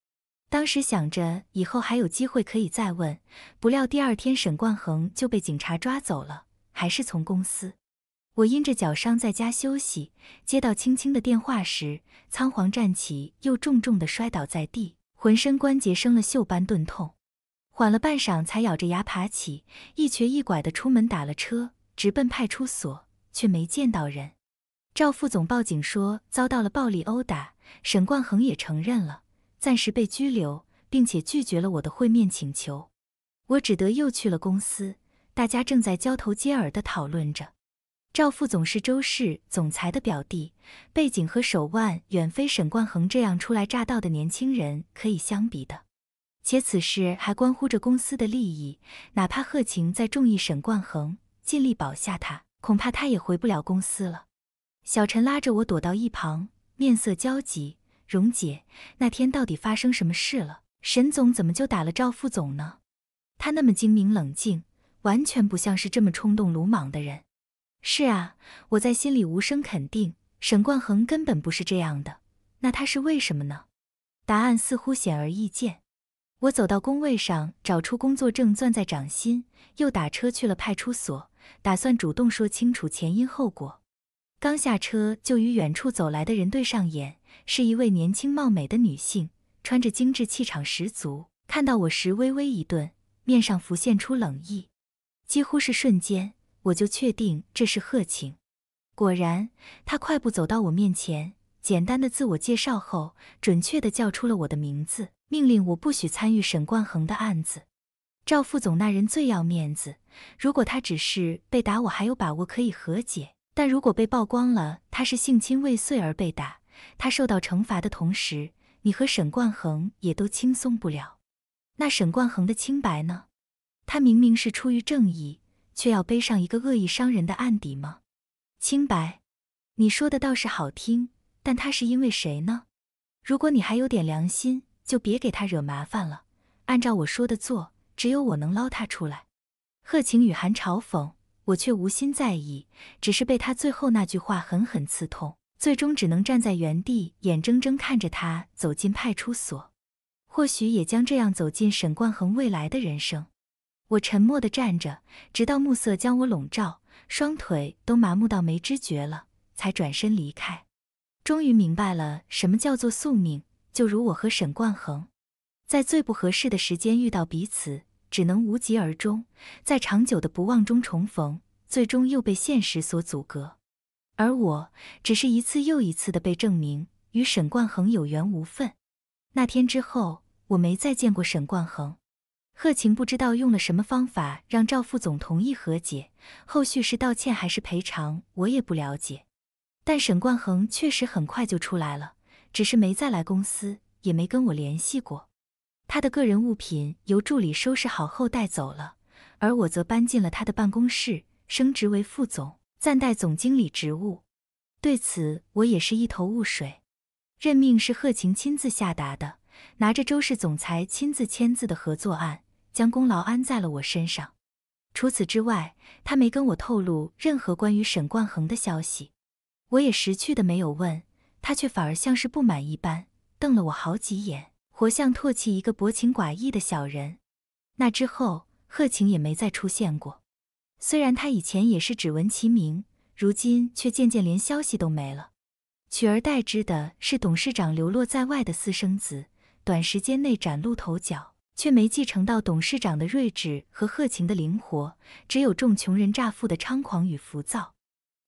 当时想着以后还有机会可以再问，不料第二天沈冠恒就被警察抓走了，还是从公司。我因着脚伤在家休息，接到青青的电话时，仓皇站起，又重重的摔倒在地，浑身关节生了锈般钝痛，缓了半晌才咬着牙爬起，一瘸一拐的出门打了车，直奔派出所，却没见到人。赵副总报警说遭到了暴力殴打，沈冠恒也承认了。暂时被拘留，并且拒绝了我的会面请求，我只得又去了公司。大家正在交头接耳地讨论着。赵副总是周氏总裁的表弟，背景和手腕远非沈冠恒这样初来乍到的年轻人可以相比的。且此事还关乎着公司的利益，哪怕贺晴再中意沈冠恒，尽力保下他，恐怕他也回不了公司了。小陈拉着我躲到一旁，面色焦急。蓉姐，那天到底发生什么事了？沈总怎么就打了赵副总呢？他那么精明冷静，完全不像是这么冲动鲁莽的人。是啊，我在心里无声肯定，沈冠恒根本不是这样的。那他是为什么呢？答案似乎显而易见。我走到工位上，找出工作证攥在掌心，又打车去了派出所，打算主动说清楚前因后果。刚下车，就与远处走来的人对上眼。是一位年轻貌美的女性，穿着精致，气场十足。看到我时，微微一顿，面上浮现出冷意。几乎是瞬间，我就确定这是贺晴。果然，她快步走到我面前，简单的自我介绍后，准确的叫出了我的名字，命令我不许参与沈冠恒的案子。赵副总那人最要面子，如果他只是被打，我还有把握可以和解；但如果被曝光了他是性侵未遂而被打，他受到惩罚的同时，你和沈冠恒也都轻松不了。那沈冠恒的清白呢？他明明是出于正义，却要背上一个恶意伤人的案底吗？清白，你说的倒是好听，但他是因为谁呢？如果你还有点良心，就别给他惹麻烦了。按照我说的做，只有我能捞他出来。贺晴雨寒嘲讽，我却无心在意，只是被他最后那句话狠狠刺痛。最终只能站在原地，眼睁睁看着他走进派出所，或许也将这样走进沈冠恒未来的人生。我沉默地站着，直到暮色将我笼罩，双腿都麻木到没知觉了，才转身离开。终于明白了什么叫做宿命，就如我和沈冠恒，在最不合适的时间遇到彼此，只能无疾而终；在长久的不忘中重逢，最终又被现实所阻隔。而我只是一次又一次的被证明与沈冠恒有缘无分。那天之后，我没再见过沈冠恒。贺晴不知道用了什么方法让赵副总同意和解，后续是道歉还是赔偿，我也不了解。但沈冠恒确实很快就出来了，只是没再来公司，也没跟我联系过。他的个人物品由助理收拾好后带走了，而我则搬进了他的办公室，升职为副总。暂代总经理职务，对此我也是一头雾水。任命是贺晴亲自下达的，拿着周氏总裁亲自签字的合作案，将功劳安在了我身上。除此之外，他没跟我透露任何关于沈冠恒的消息。我也识趣的没有问他，却反而像是不满一般，瞪了我好几眼，活像唾弃一个薄情寡义的小人。那之后，贺晴也没再出现过。虽然他以前也是只闻其名，如今却渐渐连消息都没了。取而代之的是董事长流落在外的私生子，短时间内崭露头角，却没继承到董事长的睿智和贺晴的灵活，只有众穷人乍富的猖狂与浮躁。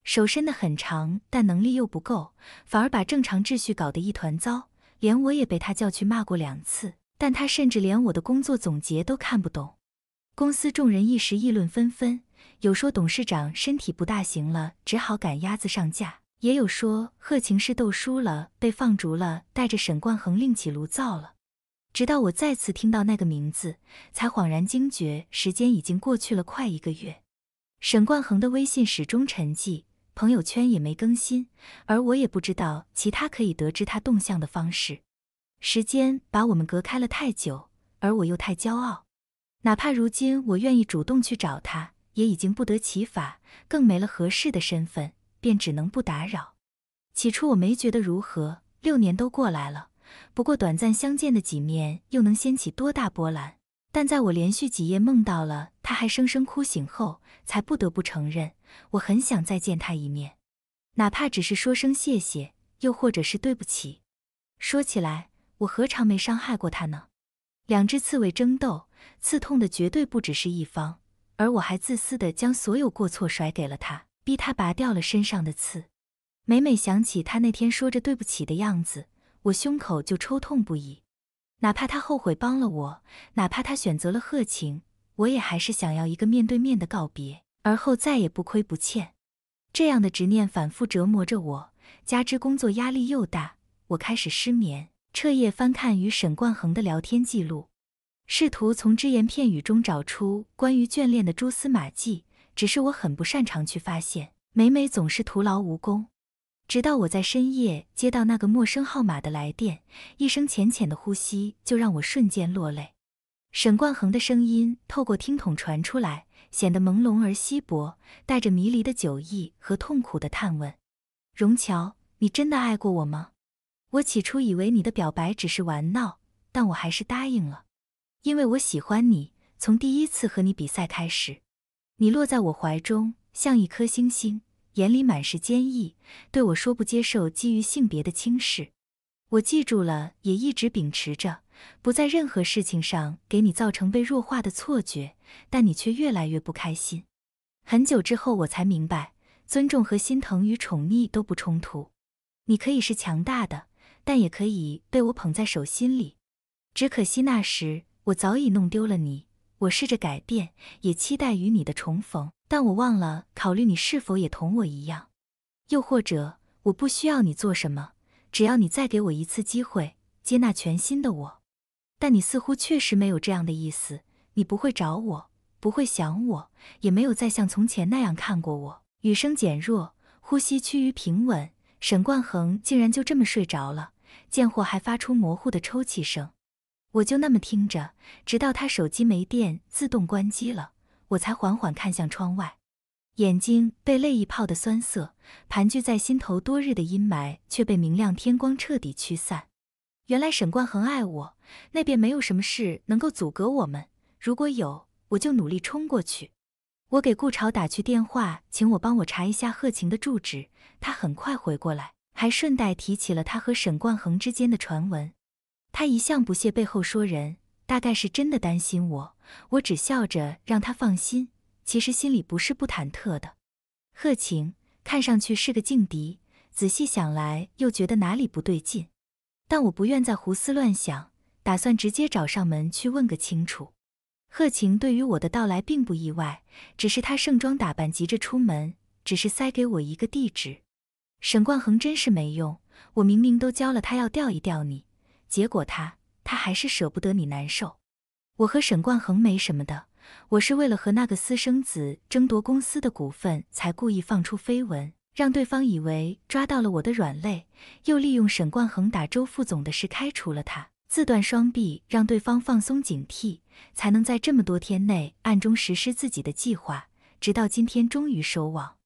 手伸得很长，但能力又不够，反而把正常秩序搞得一团糟。连我也被他叫去骂过两次，但他甚至连我的工作总结都看不懂。公司众人一时议论纷纷，有说董事长身体不大行了，只好赶鸭子上架；也有说贺晴是斗输了，被放逐了，带着沈冠恒另起炉灶了。直到我再次听到那个名字，才恍然惊觉，时间已经过去了快一个月。沈冠恒的微信始终沉寂。朋友圈也没更新，而我也不知道其他可以得知他动向的方式。时间把我们隔开了太久，而我又太骄傲。哪怕如今我愿意主动去找他，也已经不得其法，更没了合适的身份，便只能不打扰。起初我没觉得如何，六年都过来了，不过短暂相见的几面，又能掀起多大波澜？但在我连续几夜梦到了他还生生哭醒后，才不得不承认，我很想再见他一面，哪怕只是说声谢谢，又或者是对不起。说起来，我何尝没伤害过他呢？两只刺猬争斗，刺痛的绝对不只是一方，而我还自私的将所有过错甩给了他，逼他拔掉了身上的刺。每每想起他那天说着对不起的样子，我胸口就抽痛不已。哪怕他后悔帮了我，哪怕他选择了贺晴，我也还是想要一个面对面的告别，而后再也不亏不欠。这样的执念反复折磨着我，加之工作压力又大，我开始失眠，彻夜翻看与沈冠恒的聊天记录，试图从只言片语中找出关于眷恋的蛛丝马迹。只是我很不擅长去发现，每每总是徒劳无功。直到我在深夜接到那个陌生号码的来电，一声浅浅的呼吸就让我瞬间落泪。沈冠恒的声音透过听筒传出来，显得朦胧而稀薄，带着迷离的酒意和痛苦的探问：“荣乔，你真的爱过我吗？”我起初以为你的表白只是玩闹，但我还是答应了，因为我喜欢你。从第一次和你比赛开始，你落在我怀中，像一颗星星。眼里满是坚毅，对我说不接受基于性别的轻视。我记住了，也一直秉持着，不在任何事情上给你造成被弱化的错觉。但你却越来越不开心。很久之后，我才明白，尊重和心疼与宠溺都不冲突。你可以是强大的，但也可以被我捧在手心里。只可惜那时我早已弄丢了你。我试着改变，也期待与你的重逢。但我忘了考虑你是否也同我一样，又或者我不需要你做什么，只要你再给我一次机会，接纳全新的我。但你似乎确实没有这样的意思，你不会找我，不会想我，也没有再像从前那样看过我。雨声减弱，呼吸趋于平稳，沈冠恒竟然就这么睡着了，贱货还发出模糊的抽泣声。我就那么听着，直到他手机没电，自动关机了。我才缓缓看向窗外，眼睛被泪一泡的酸涩，盘踞在心头多日的阴霾却被明亮天光彻底驱散。原来沈冠恒爱我，那便没有什么事能够阻隔我们。如果有，我就努力冲过去。我给顾朝打去电话，请我帮我查一下贺晴的住址。他很快回过来，还顺带提起了他和沈冠恒之间的传闻。他一向不屑背后说人。大概是真的担心我，我只笑着让他放心，其实心里不是不忐忑的。贺晴看上去是个劲敌，仔细想来又觉得哪里不对劲，但我不愿再胡思乱想，打算直接找上门去问个清楚。贺晴对于我的到来并不意外，只是她盛装打扮急着出门，只是塞给我一个地址。沈冠恒真是没用，我明明都教了他要钓一钓你，结果他。他还是舍不得你难受。我和沈冠恒没什么的，我是为了和那个私生子争夺公司的股份，才故意放出绯闻，让对方以为抓到了我的软肋，又利用沈冠恒打周副总的事开除了他，自断双臂，让对方放松警惕，才能在这么多天内暗中实施自己的计划，直到今天终于收网。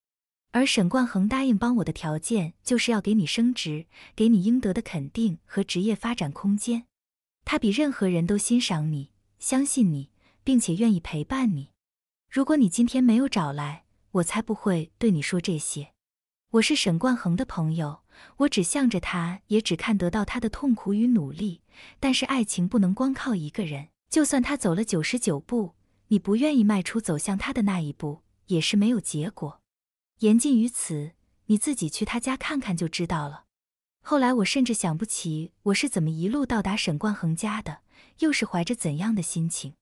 而沈冠恒答应帮我的条件，就是要给你升职，给你应得的肯定和职业发展空间。他比任何人都欣赏你，相信你，并且愿意陪伴你。如果你今天没有找来，我才不会对你说这些。我是沈冠恒的朋友，我只向着他，也只看得到他的痛苦与努力。但是爱情不能光靠一个人，就算他走了九十九步，你不愿意迈出走向他的那一步，也是没有结果。言尽于此，你自己去他家看看就知道了。后来我甚至想不起我是怎么一路到达沈冠恒家的，又是怀着怎样的心情，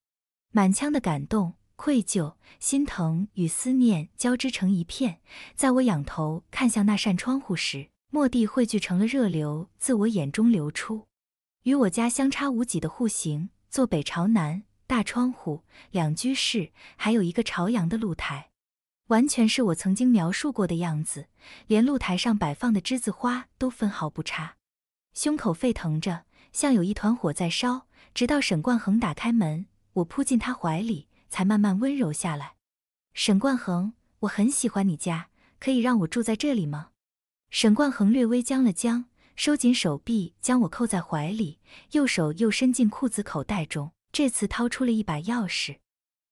满腔的感动。愧疚、心疼与思念交织成一片，在我仰头看向那扇窗户时，蓦地汇聚成了热流，自我眼中流出。与我家相差无几的户型，坐北朝南，大窗户，两居室，还有一个朝阳的露台，完全是我曾经描述过的样子，连露台上摆放的栀子花都分毫不差。胸口沸腾着，像有一团火在烧，直到沈冠恒打开门，我扑进他怀里。才慢慢温柔下来。沈冠恒，我很喜欢你家，可以让我住在这里吗？沈冠恒略微僵了僵，收紧手臂，将我扣在怀里，右手又伸进裤子口袋中，这次掏出了一把钥匙。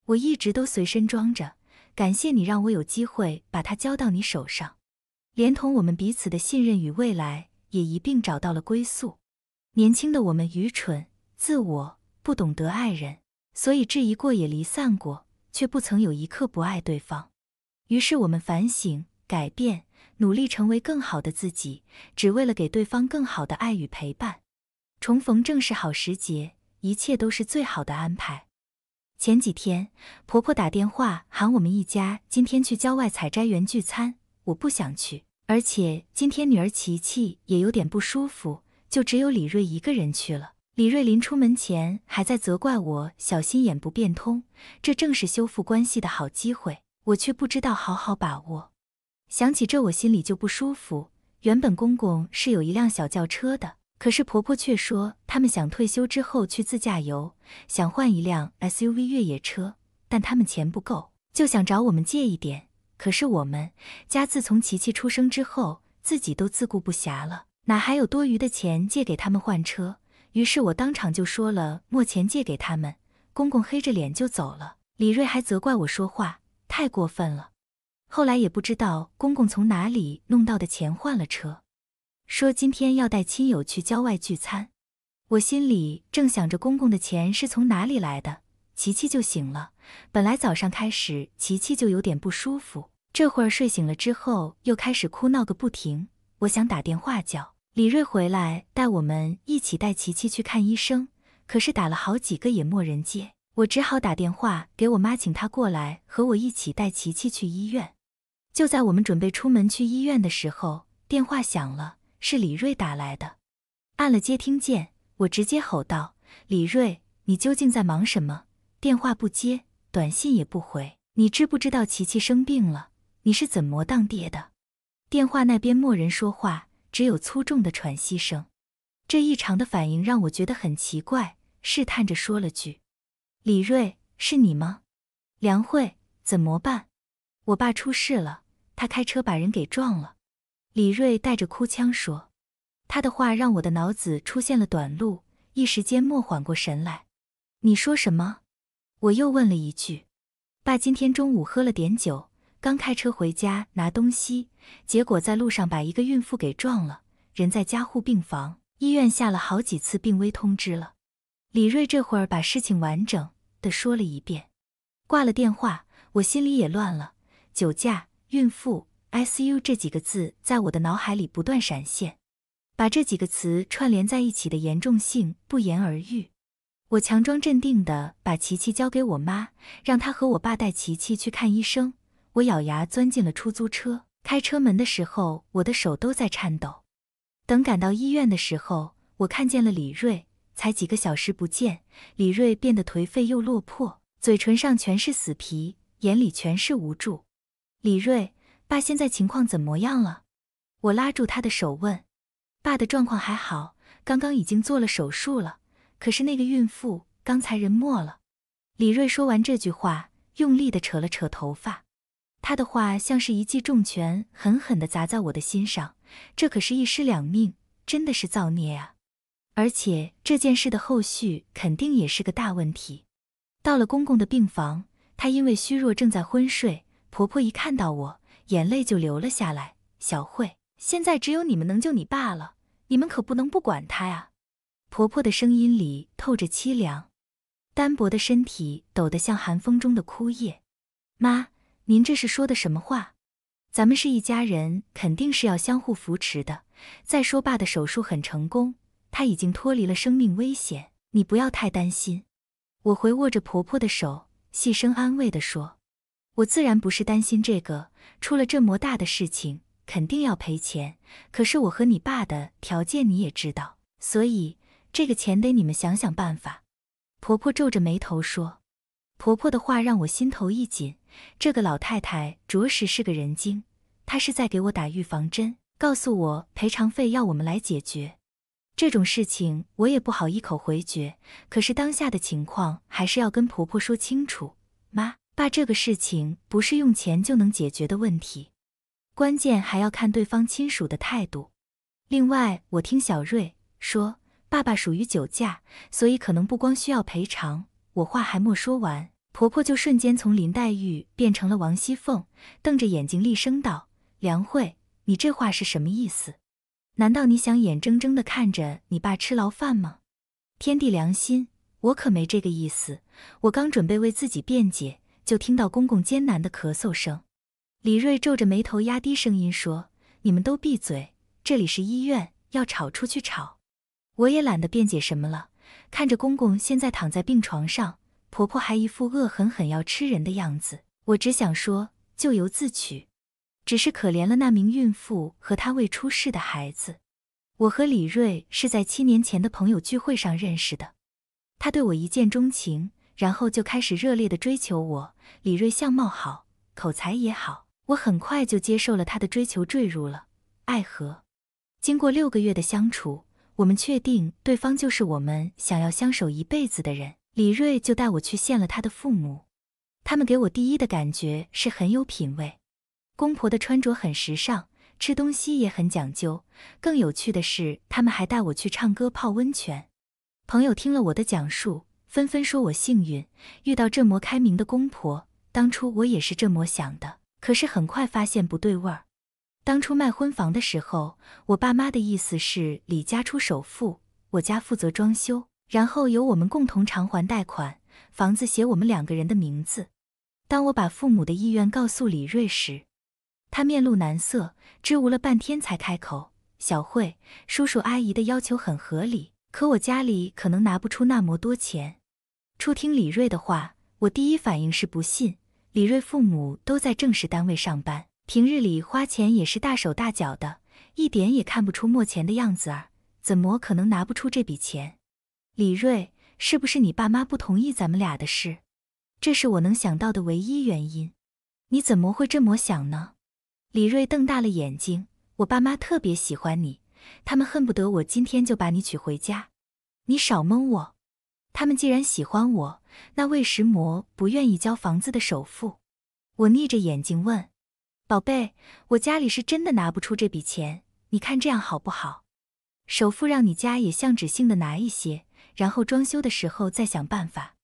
我一直都随身装着，感谢你让我有机会把它交到你手上，连同我们彼此的信任与未来也一并找到了归宿。年轻的我们愚蠢、自我，不懂得爱人。所以质疑过也离散过，却不曾有一刻不爱对方。于是我们反省、改变，努力成为更好的自己，只为了给对方更好的爱与陪伴。重逢正是好时节，一切都是最好的安排。前几天婆婆打电话喊我们一家今天去郊外采摘园聚餐，我不想去，而且今天女儿琪琪也有点不舒服，就只有李瑞一个人去了。李瑞临出门前还在责怪我小心眼不变通，这正是修复关系的好机会，我却不知道好好把握。想起这，我心里就不舒服。原本公公是有一辆小轿车的，可是婆婆却说他们想退休之后去自驾游，想换一辆 SUV 越野车，但他们钱不够，就想找我们借一点。可是我们家自从琪琪出生之后，自己都自顾不暇了，哪还有多余的钱借给他们换车？于是我当场就说了，没钱借给他们。公公黑着脸就走了。李瑞还责怪我说话太过分了。后来也不知道公公从哪里弄到的钱换了车，说今天要带亲友去郊外聚餐。我心里正想着公公的钱是从哪里来的，琪琪就醒了。本来早上开始琪琪就有点不舒服，这会儿睡醒了之后又开始哭闹个不停。我想打电话叫。李瑞回来带我们一起带琪琪去看医生，可是打了好几个也没人接，我只好打电话给我妈，请她过来和我一起带琪琪去医院。就在我们准备出门去医院的时候，电话响了，是李瑞打来的。按了接听键，我直接吼道：“李瑞，你究竟在忙什么？电话不接，短信也不回，你知不知道琪琪生病了？你是怎么当爹的？”电话那边没人说话。只有粗重的喘息声，这异常的反应让我觉得很奇怪，试探着说了句：“李瑞，是你吗？梁慧，怎么办？我爸出事了，他开车把人给撞了。”李瑞带着哭腔说，他的话让我的脑子出现了短路，一时间没缓过神来。你说什么？我又问了一句。爸今天中午喝了点酒。刚开车回家拿东西，结果在路上把一个孕妇给撞了，人在加护病房，医院下了好几次病危通知了。李瑞这会儿把事情完整的说了一遍，挂了电话，我心里也乱了。酒驾、孕妇、ICU 这几个字在我的脑海里不断闪现，把这几个词串联在一起的严重性不言而喻。我强装镇定的把琪琪交给我妈，让她和我爸带琪琪去看医生。我咬牙钻进了出租车，开车门的时候，我的手都在颤抖。等赶到医院的时候，我看见了李瑞。才几个小时不见，李瑞变得颓废又落魄，嘴唇上全是死皮，眼里全是无助。李瑞，爸现在情况怎么样了？我拉住他的手问。爸的状况还好，刚刚已经做了手术了。可是那个孕妇刚才人没了。李瑞说完这句话，用力地扯了扯头发。他的话像是一记重拳，狠狠地砸在我的心上。这可是一尸两命，真的是造孽啊！而且这件事的后续肯定也是个大问题。到了公公的病房，她因为虚弱正在昏睡。婆婆一看到我，眼泪就流了下来。小慧，现在只有你们能救你爸了，你们可不能不管他呀。婆婆的声音里透着凄凉，单薄的身体抖得像寒风中的枯叶。妈，您这是说的什么话？咱们是一家人，肯定是要相互扶持的。再说爸的手术很成功，他已经脱离了生命危险，你不要太担心。我回握着婆婆的手，细声安慰地说：“我自然不是担心这个，出了这么大的事情，肯定要赔钱。可是我和你爸的条件你也知道，所以这个钱得你们想想办法。”婆婆皱着眉头说：“婆婆的话让我心头一紧，这个老太太着实是个人精，她是在给我打预防针，告诉我赔偿费要我们来解决。”这种事情我也不好一口回绝，可是当下的情况还是要跟婆婆说清楚。妈爸，这个事情不是用钱就能解决的问题，关键还要看对方亲属的态度。另外，我听小瑞说，爸爸属于酒驾，所以可能不光需要赔偿。我话还没说完，婆婆就瞬间从林黛玉变成了王熙凤，瞪着眼睛厉声道：“梁慧，你这话是什么意思？”难道你想眼睁睁地看着你爸吃牢饭吗？天地良心，我可没这个意思。我刚准备为自己辩解，就听到公公艰难的咳嗽声。李瑞皱着眉头，压低声音说：“你们都闭嘴，这里是医院，要吵出去吵。”我也懒得辩解什么了。看着公公现在躺在病床上，婆婆还一副恶狠狠要吃人的样子，我只想说咎由自取。只是可怜了那名孕妇和她未出世的孩子。我和李瑞是在七年前的朋友聚会上认识的，他对我一见钟情，然后就开始热烈的追求我。李瑞相貌好，口才也好，我很快就接受了他的追求，坠入了爱河。经过六个月的相处，我们确定对方就是我们想要相守一辈子的人。李瑞就带我去见了他的父母，他们给我第一的感觉是很有品位。公婆的穿着很时尚，吃东西也很讲究。更有趣的是，他们还带我去唱歌、泡温泉。朋友听了我的讲述，纷纷说我幸运，遇到这么开明的公婆。当初我也是这么想的，可是很快发现不对味儿。当初卖婚房的时候，我爸妈的意思是李家出首付，我家负责装修，然后由我们共同偿还贷款，房子写我们两个人的名字。当我把父母的意愿告诉李瑞时，他面露难色，支吾了半天才开口：“小慧，叔叔阿姨的要求很合理，可我家里可能拿不出那么多钱。”初听李瑞的话，我第一反应是不信。李瑞父母都在正式单位上班，平日里花钱也是大手大脚的，一点也看不出没钱的样子儿，怎么可能拿不出这笔钱？李瑞，是不是你爸妈不同意咱们俩的事？这是我能想到的唯一原因。你怎么会这么想呢？李瑞瞪大了眼睛，我爸妈特别喜欢你，他们恨不得我今天就把你娶回家。你少蒙我，他们既然喜欢我，那为什么不愿意交房子的首付？我眯着眼睛问，宝贝，我家里是真的拿不出这笔钱，你看这样好不好？首付让你家也象徵性的拿一些，然后装修的时候再想办法。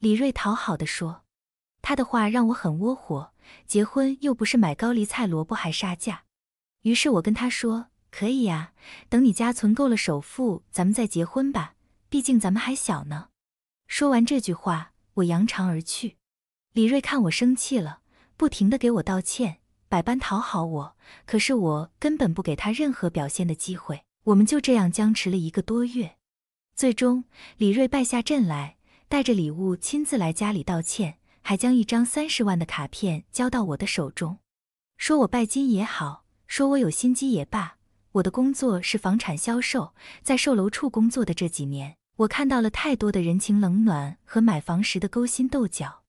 李瑞讨好的说，他的话让我很窝火。结婚又不是买高丽菜萝卜还杀价，于是我跟他说：“可以呀，等你家存够了首付，咱们再结婚吧，毕竟咱们还小呢。”说完这句话，我扬长而去。李瑞看我生气了，不停的给我道歉，百般讨好我，可是我根本不给他任何表现的机会。我们就这样僵持了一个多月，最终李瑞败下阵来，带着礼物亲自来家里道歉。还将一张三十万的卡片交到我的手中，说我拜金也好，说我有心机也罢，我的工作是房产销售，在售楼处工作的这几年，我看到了太多的人情冷暖和买房时的勾心斗角。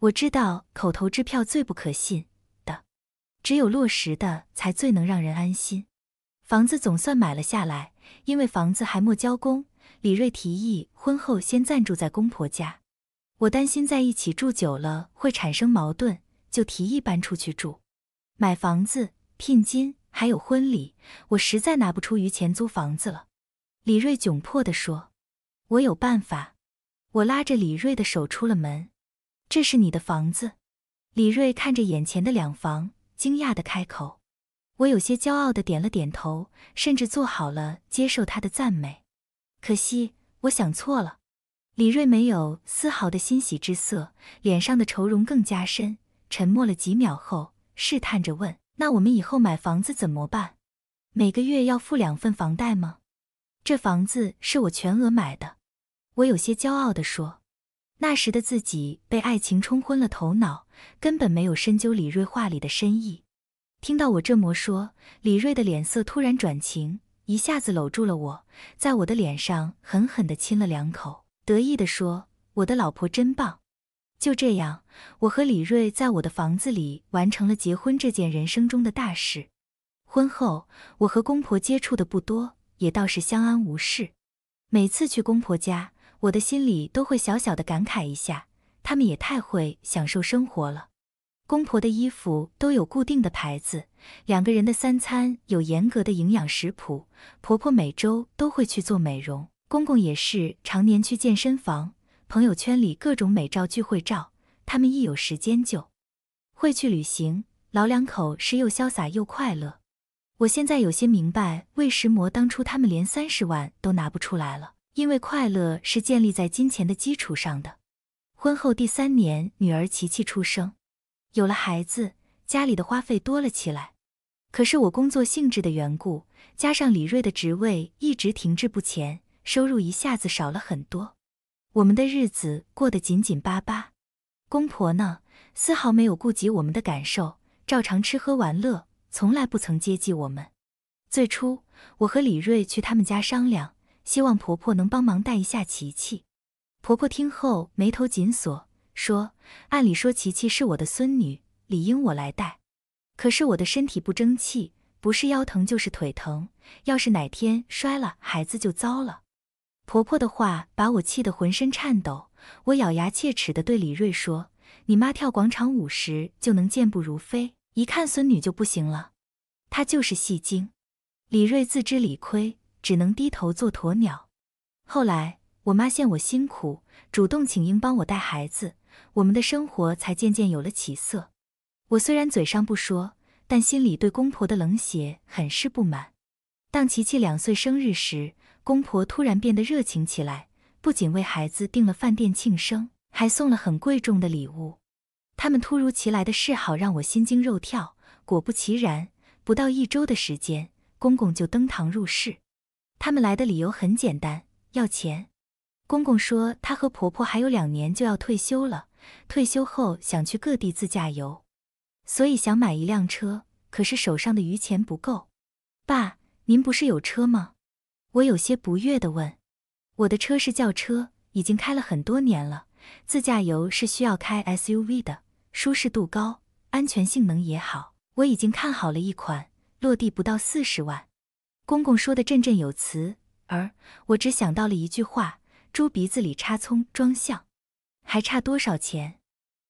我知道口头支票最不可信的，只有落实的才最能让人安心。房子总算买了下来，因为房子还没交工，李瑞提议婚后先暂住在公婆家。我担心在一起住久了会产生矛盾，就提议搬出去住。买房子、聘金还有婚礼，我实在拿不出余钱租房子了。李瑞窘迫地说：“我有办法。”我拉着李瑞的手出了门。这是你的房子？李瑞看着眼前的两房，惊讶的开口。我有些骄傲的点了点头，甚至做好了接受他的赞美。可惜，我想错了。李瑞没有丝毫的欣喜之色，脸上的愁容更加深。沉默了几秒后，试探着问：“那我们以后买房子怎么办？每个月要付两份房贷吗？”这房子是我全额买的。我有些骄傲地说。那时的自己被爱情冲昏了头脑，根本没有深究李瑞话里的深意。听到我这么说，李瑞的脸色突然转晴，一下子搂住了我，在我的脸上狠狠地亲了两口，得意地说：“我的老婆真棒。”就这样，我和李瑞在我的房子里完成了结婚这件人生中的大事。婚后，我和公婆接触的不多，也倒是相安无事。每次去公婆家，我的心里都会小小的感慨一下，他们也太会享受生活了。公婆的衣服都有固定的牌子，两个人的三餐有严格的营养食谱，婆婆每周都会去做美容，公公也是常年去健身房。朋友圈里各种美照聚会照，他们一有时间就会去旅行。老两口是又潇洒又快乐。我现在有些明白，为什么当初他们连三十万都拿不出来了。因为快乐是建立在金钱的基础上的。婚后第三年，女儿琪琪出生，有了孩子，家里的花费多了起来。可是我工作性质的缘故，加上李瑞的职位一直停滞不前，收入一下子少了很多。我们的日子过得紧紧巴巴。公婆呢，丝毫没有顾及我们的感受，照常吃喝玩乐，从来不曾接济我们。最初，我和李瑞去他们家商量。希望婆婆能帮忙带一下琪琪。婆婆听后眉头紧锁，说：“按理说琪琪是我的孙女，理应我来带。可是我的身体不争气，不是腰疼就是腿疼，要是哪天摔了，孩子就糟了。”婆婆的话把我气得浑身颤抖。我咬牙切齿地对李瑞说：“你妈跳广场舞时就能健步如飞，一看孙女就不行了，她就是戏精。”李瑞自知理亏。只能低头做鸵鸟。后来我妈见我辛苦，主动请缨帮我带孩子，我们的生活才渐渐有了起色。我虽然嘴上不说，但心里对公婆的冷血很是不满。当琪琪两岁生日时，公婆突然变得热情起来，不仅为孩子订了饭店庆生，还送了很贵重的礼物。他们突如其来的示好让我心惊肉跳。果不其然，不到一周的时间，公公就登堂入室。他们来的理由很简单，要钱。公公说他和婆婆还有两年就要退休了，退休后想去各地自驾游，所以想买一辆车，可是手上的余钱不够。爸，您不是有车吗？我有些不悦地问。我的车是轿车，已经开了很多年了。自驾游是需要开 SUV 的，舒适度高，安全性能也好。我已经看好了一款，落地不到四十万。公公说的振振有词，而我只想到了一句话：“猪鼻子里插葱装象。”还差多少钱？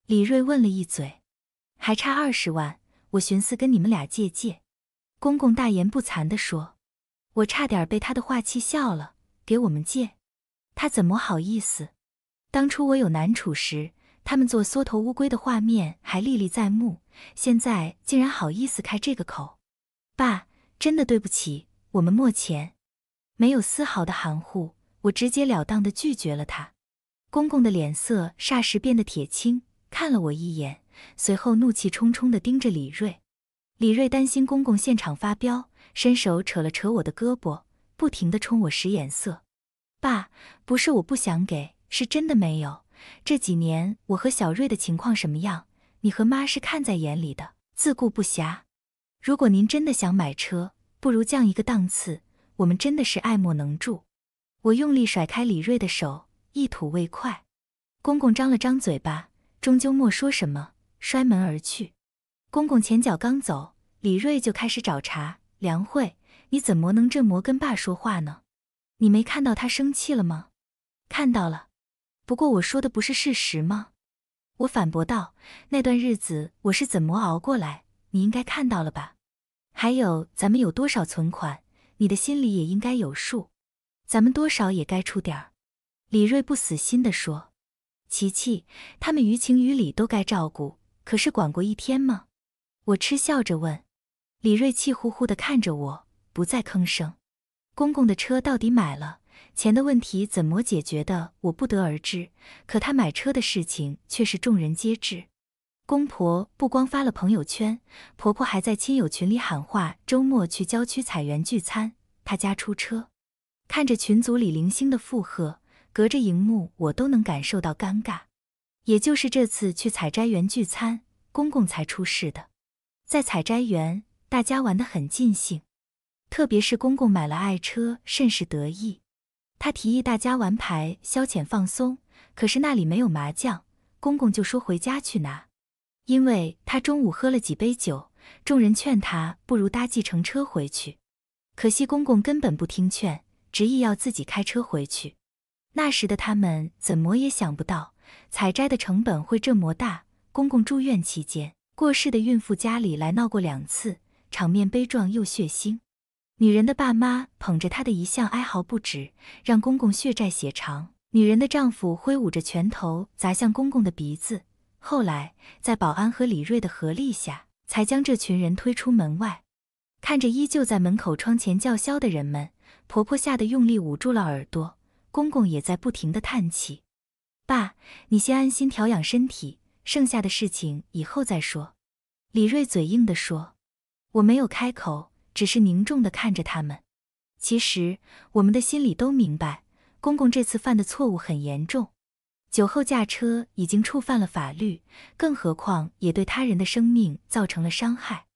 李瑞问了一嘴。还差二十万。我寻思跟你们俩借借。公公大言不惭地说。我差点被他的话气笑了。给我们借？他怎么好意思？当初我有难处时，他们做缩头乌龟的画面还历历在目，现在竟然好意思开这个口。爸，真的对不起。我们没钱，没有丝毫的含糊，我直截了当的拒绝了他。公公的脸色霎时变得铁青，看了我一眼，随后怒气冲冲的盯着李瑞。李瑞担心公公现场发飙，伸手扯了扯我的胳膊，不停的冲我使眼色。爸，不是我不想给，是真的没有。这几年我和小瑞的情况什么样，你和妈是看在眼里的，自顾不暇。如果您真的想买车，不如降一个档次，我们真的是爱莫能助。我用力甩开李瑞的手，一吐未快。公公张了张嘴巴，终究莫说什么，摔门而去。公公前脚刚走，李瑞就开始找茬：“梁慧，你怎么能这么跟爸说话呢？你没看到他生气了吗？”“看到了，不过我说的不是事实吗？”我反驳道：“那段日子我是怎么熬过来，你应该看到了吧？”还有咱们有多少存款，你的心里也应该有数。咱们多少也该出点儿。李瑞不死心地说。琪琪，他们于情于理都该照顾，可是管过一天吗？我嗤笑着问。李瑞气呼呼地看着我，不再吭声。公公的车到底买了，钱的问题怎么解决的，我不得而知。可他买车的事情却是众人皆知。公婆不光发了朋友圈，婆婆还在亲友群里喊话，周末去郊区采园聚餐，他家出车。看着群组里零星的附和，隔着荧幕我都能感受到尴尬。也就是这次去采摘园聚餐，公公才出事的。在采摘园，大家玩得很尽兴，特别是公公买了爱车，甚是得意。他提议大家玩牌消遣放松，可是那里没有麻将，公公就说回家去拿。因为他中午喝了几杯酒，众人劝他不如搭计程车回去，可惜公公根本不听劝，执意要自己开车回去。那时的他们怎么也想不到，采摘的成本会这么大。公公住院期间，过世的孕妇家里来闹过两次，场面悲壮又血腥。女人的爸妈捧着她的遗像哀嚎不止，让公公血债血偿。女人的丈夫挥舞着拳头砸向公公的鼻子。后来，在保安和李瑞的合力下，才将这群人推出门外。看着依旧在门口窗前叫嚣的人们，婆婆吓得用力捂住了耳朵，公公也在不停的叹气。爸，你先安心调养身体，剩下的事情以后再说。李瑞嘴硬地说。我没有开口，只是凝重地看着他们。其实，我们的心里都明白，公公这次犯的错误很严重。酒后驾车已经触犯了法律，更何况也对他人的生命造成了伤害。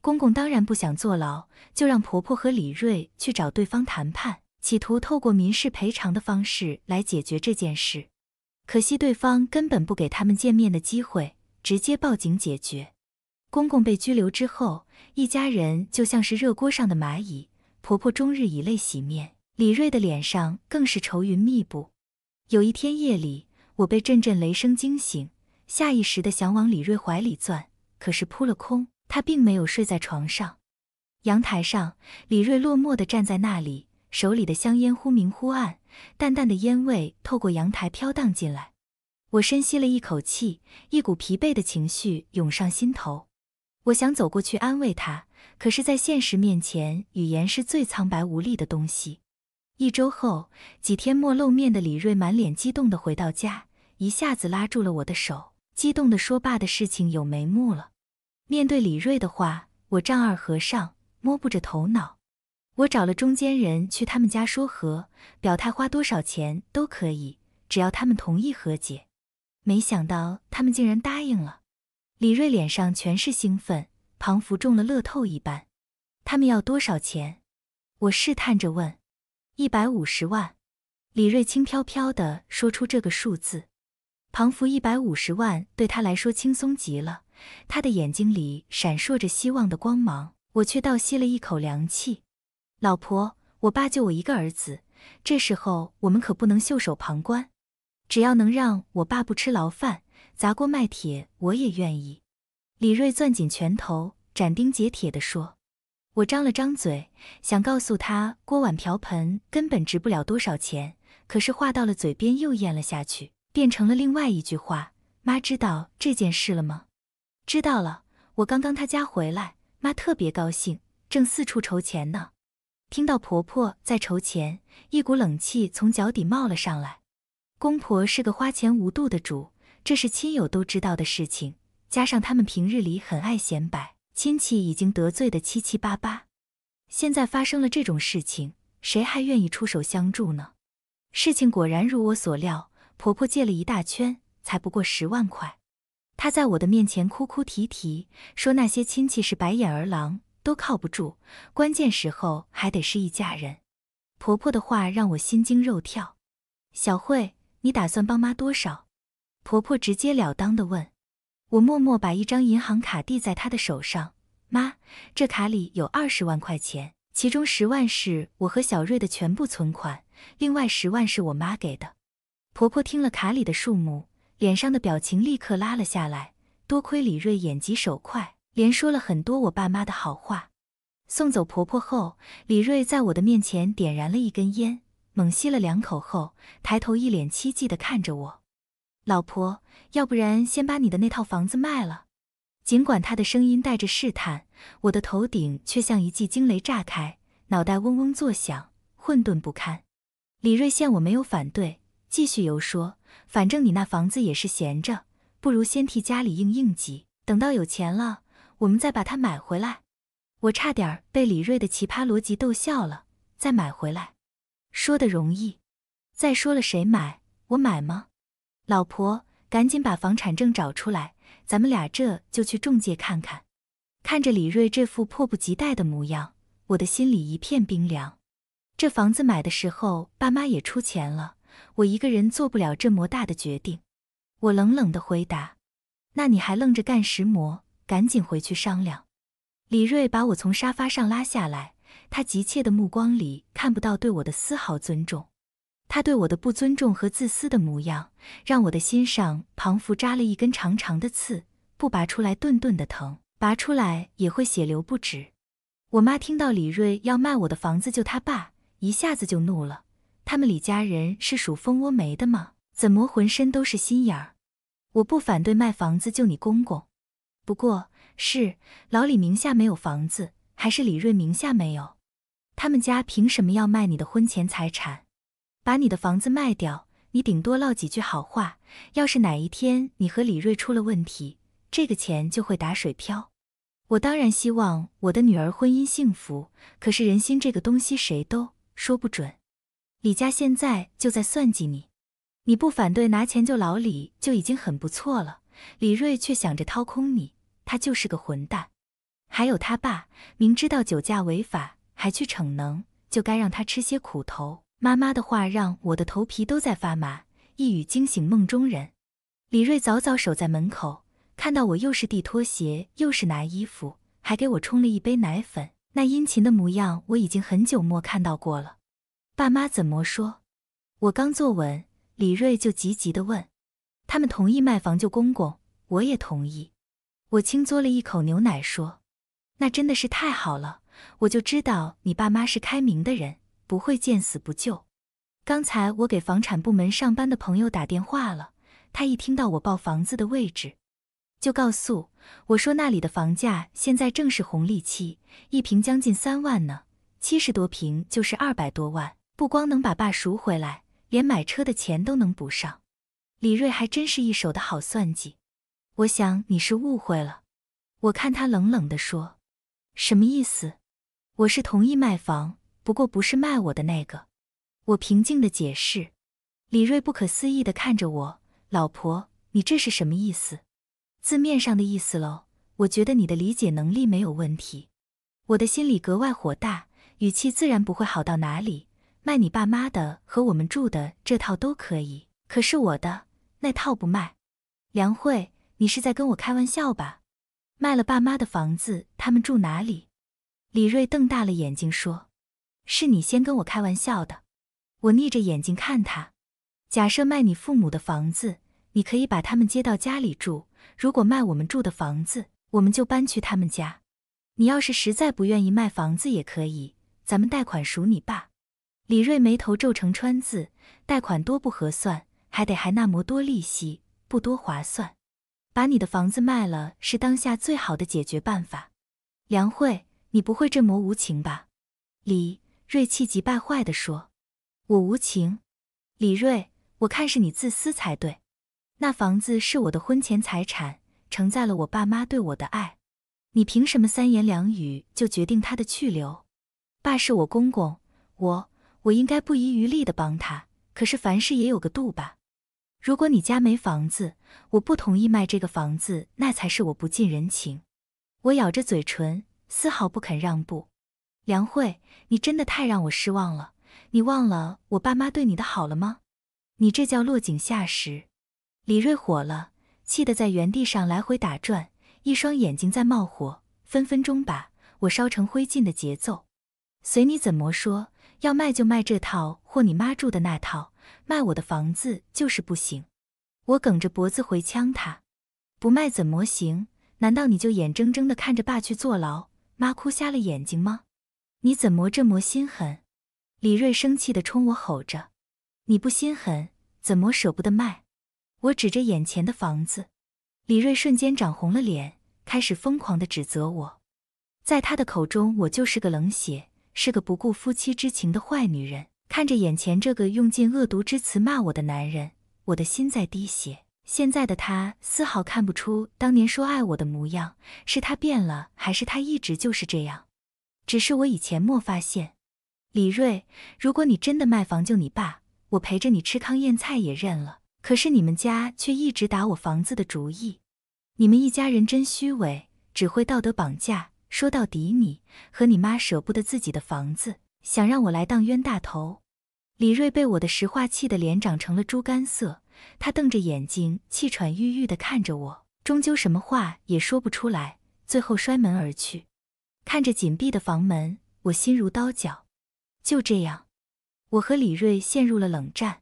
公公当然不想坐牢，就让婆婆和李瑞去找对方谈判，企图透过民事赔偿的方式来解决这件事。可惜对方根本不给他们见面的机会，直接报警解决。公公被拘留之后，一家人就像是热锅上的蚂蚁，婆婆终日以泪洗面，李瑞的脸上更是愁云密布。有一天夜里。我被阵阵雷声惊醒，下意识的想往李瑞怀里钻，可是扑了空，他并没有睡在床上。阳台上，李瑞落寞的站在那里，手里的香烟忽明忽暗，淡淡的烟味透过阳台飘荡进来。我深吸了一口气，一股疲惫的情绪涌上心头。我想走过去安慰他，可是，在现实面前，语言是最苍白无力的东西。一周后，几天没露面的李瑞满脸激动地回到家，一下子拉住了我的手，激动地说：“爸的事情有眉目了。”面对李瑞的话，我丈二和尚摸不着头脑。我找了中间人去他们家说和，表态花多少钱都可以，只要他们同意和解。没想到他们竟然答应了。李瑞脸上全是兴奋，仿佛中了乐透一般。他们要多少钱？我试探着问。一百五十万，李瑞轻飘飘地说出这个数字，庞福一百五十万对他来说轻松极了，他的眼睛里闪烁着希望的光芒，我却倒吸了一口凉气。老婆，我爸就我一个儿子，这时候我们可不能袖手旁观，只要能让我爸不吃牢饭，砸锅卖铁我也愿意。李瑞攥紧拳头，斩钉截铁地说。我张了张嘴，想告诉他锅碗瓢盆根本值不了多少钱，可是话到了嘴边又咽了下去，变成了另外一句话：“妈知道这件事了吗？”知道了。我刚刚他家回来，妈特别高兴，正四处筹钱呢。听到婆婆在筹钱，一股冷气从脚底冒了上来。公婆是个花钱无度的主，这是亲友都知道的事情，加上他们平日里很爱显摆。亲戚已经得罪的七七八八，现在发生了这种事情，谁还愿意出手相助呢？事情果然如我所料，婆婆借了一大圈，才不过十万块。她在我的面前哭哭啼啼，说那些亲戚是白眼儿狼，都靠不住，关键时候还得是一家人。婆婆的话让我心惊肉跳。小慧，你打算帮妈多少？婆婆直截了当的问。我默默把一张银行卡递在她的手上，妈，这卡里有二十万块钱，其中十万是我和小瑞的全部存款，另外十万是我妈给的。婆婆听了卡里的数目，脸上的表情立刻拉了下来。多亏李瑞眼疾手快，连说了很多我爸妈的好话。送走婆婆后，李瑞在我的面前点燃了一根烟，猛吸了两口后，抬头一脸凄寂地看着我。老婆，要不然先把你的那套房子卖了。尽管他的声音带着试探，我的头顶却像一记惊雷炸开，脑袋嗡嗡作响，混沌不堪。李瑞见我没有反对，继续游说：“反正你那房子也是闲着，不如先替家里应应急，等到有钱了，我们再把它买回来。”我差点被李瑞的奇葩逻辑逗笑了。再买回来，说的容易，再说了谁买？我买吗？老婆，赶紧把房产证找出来，咱们俩这就去中介看看。看着李瑞这副迫不及待的模样，我的心里一片冰凉。这房子买的时候，爸妈也出钱了，我一个人做不了这么大的决定。我冷冷的回答：“那你还愣着干什么？赶紧回去商量。”李瑞把我从沙发上拉下来，他急切的目光里看不到对我的丝毫尊重。他对我的不尊重和自私的模样，让我的心上仿佛扎了一根长长的刺，不拔出来顿顿的疼，拔出来也会血流不止。我妈听到李瑞要卖我的房子救他爸，一下子就怒了。他们李家人是属蜂窝煤的吗？怎么浑身都是心眼儿？我不反对卖房子救你公公，不过是老李名下没有房子，还是李瑞名下没有？他们家凭什么要卖你的婚前财产？把你的房子卖掉，你顶多唠几句好话。要是哪一天你和李瑞出了问题，这个钱就会打水漂。我当然希望我的女儿婚姻幸福，可是人心这个东西谁都说不准。李家现在就在算计你，你不反对拿钱救老李就已经很不错了。李瑞却想着掏空你，他就是个混蛋。还有他爸，明知道酒驾违法还去逞能，就该让他吃些苦头。妈妈的话让我的头皮都在发麻，一语惊醒梦中人。李瑞早早守在门口，看到我又是递拖鞋，又是拿衣服，还给我冲了一杯奶粉，那殷勤的模样我已经很久没看到过了。爸妈怎么说？我刚坐稳，李瑞就急急地问：“他们同意卖房救公公，我也同意。”我轻嘬了一口牛奶说：“那真的是太好了，我就知道你爸妈是开明的人。”不会见死不救。刚才我给房产部门上班的朋友打电话了，他一听到我报房子的位置，就告诉我说那里的房价现在正是红利期，一平将近三万呢，七十多平就是二百多万，不光能把爸赎回来，连买车的钱都能补上。李瑞还真是一手的好算计。我想你是误会了。我看他冷冷地说：“什么意思？我是同意卖房。”不过不是卖我的那个，我平静的解释。李瑞不可思议的看着我，老婆，你这是什么意思？字面上的意思喽。我觉得你的理解能力没有问题。我的心里格外火大，语气自然不会好到哪里。卖你爸妈的和我们住的这套都可以，可是我的那套不卖。梁慧，你是在跟我开玩笑吧？卖了爸妈的房子，他们住哪里？李瑞瞪大了眼睛说。是你先跟我开玩笑的，我逆着眼睛看他。假设卖你父母的房子，你可以把他们接到家里住；如果卖我们住的房子，我们就搬去他们家。你要是实在不愿意卖房子也可以，咱们贷款赎你爸。李瑞眉头皱成川字，贷款多不合算，还得还那么多利息，不多划算。把你的房子卖了是当下最好的解决办法。梁慧，你不会这么无情吧？李。瑞气急败坏地说：“我无情，李瑞，我看是你自私才对。那房子是我的婚前财产，承载了我爸妈对我的爱。你凭什么三言两语就决定他的去留？爸是我公公，我我应该不遗余力的帮他。可是凡事也有个度吧。如果你家没房子，我不同意卖这个房子，那才是我不近人情。我咬着嘴唇，丝毫不肯让步。”梁慧，你真的太让我失望了。你忘了我爸妈对你的好了吗？你这叫落井下石。李瑞火了，气得在原地上来回打转，一双眼睛在冒火，分分钟把我烧成灰烬的节奏。随你怎么说，要卖就卖这套或你妈住的那套，卖我的房子就是不行。我梗着脖子回呛他，不卖怎么行？难道你就眼睁睁的看着爸去坐牢，妈哭瞎了眼睛吗？你怎么这么心狠？李瑞生气地冲我吼着：“你不心狠，怎么舍不得卖？”我指着眼前的房子，李瑞瞬间涨红了脸，开始疯狂地指责我。在他的口中，我就是个冷血，是个不顾夫妻之情的坏女人。看着眼前这个用尽恶毒之词骂我的男人，我的心在滴血。现在的他丝毫看不出当年说爱我的模样，是他变了，还是他一直就是这样？只是我以前没发现。李瑞，如果你真的卖房救你爸，我陪着你吃糠咽菜也认了。可是你们家却一直打我房子的主意，你们一家人真虚伪，只会道德绑架。说到底，你和你妈舍不得自己的房子，想让我来当冤大头。李瑞被我的实话气得脸长成了猪肝色，他瞪着眼睛，气喘吁吁地看着我，终究什么话也说不出来，最后摔门而去。看着紧闭的房门，我心如刀绞。就这样，我和李瑞陷入了冷战。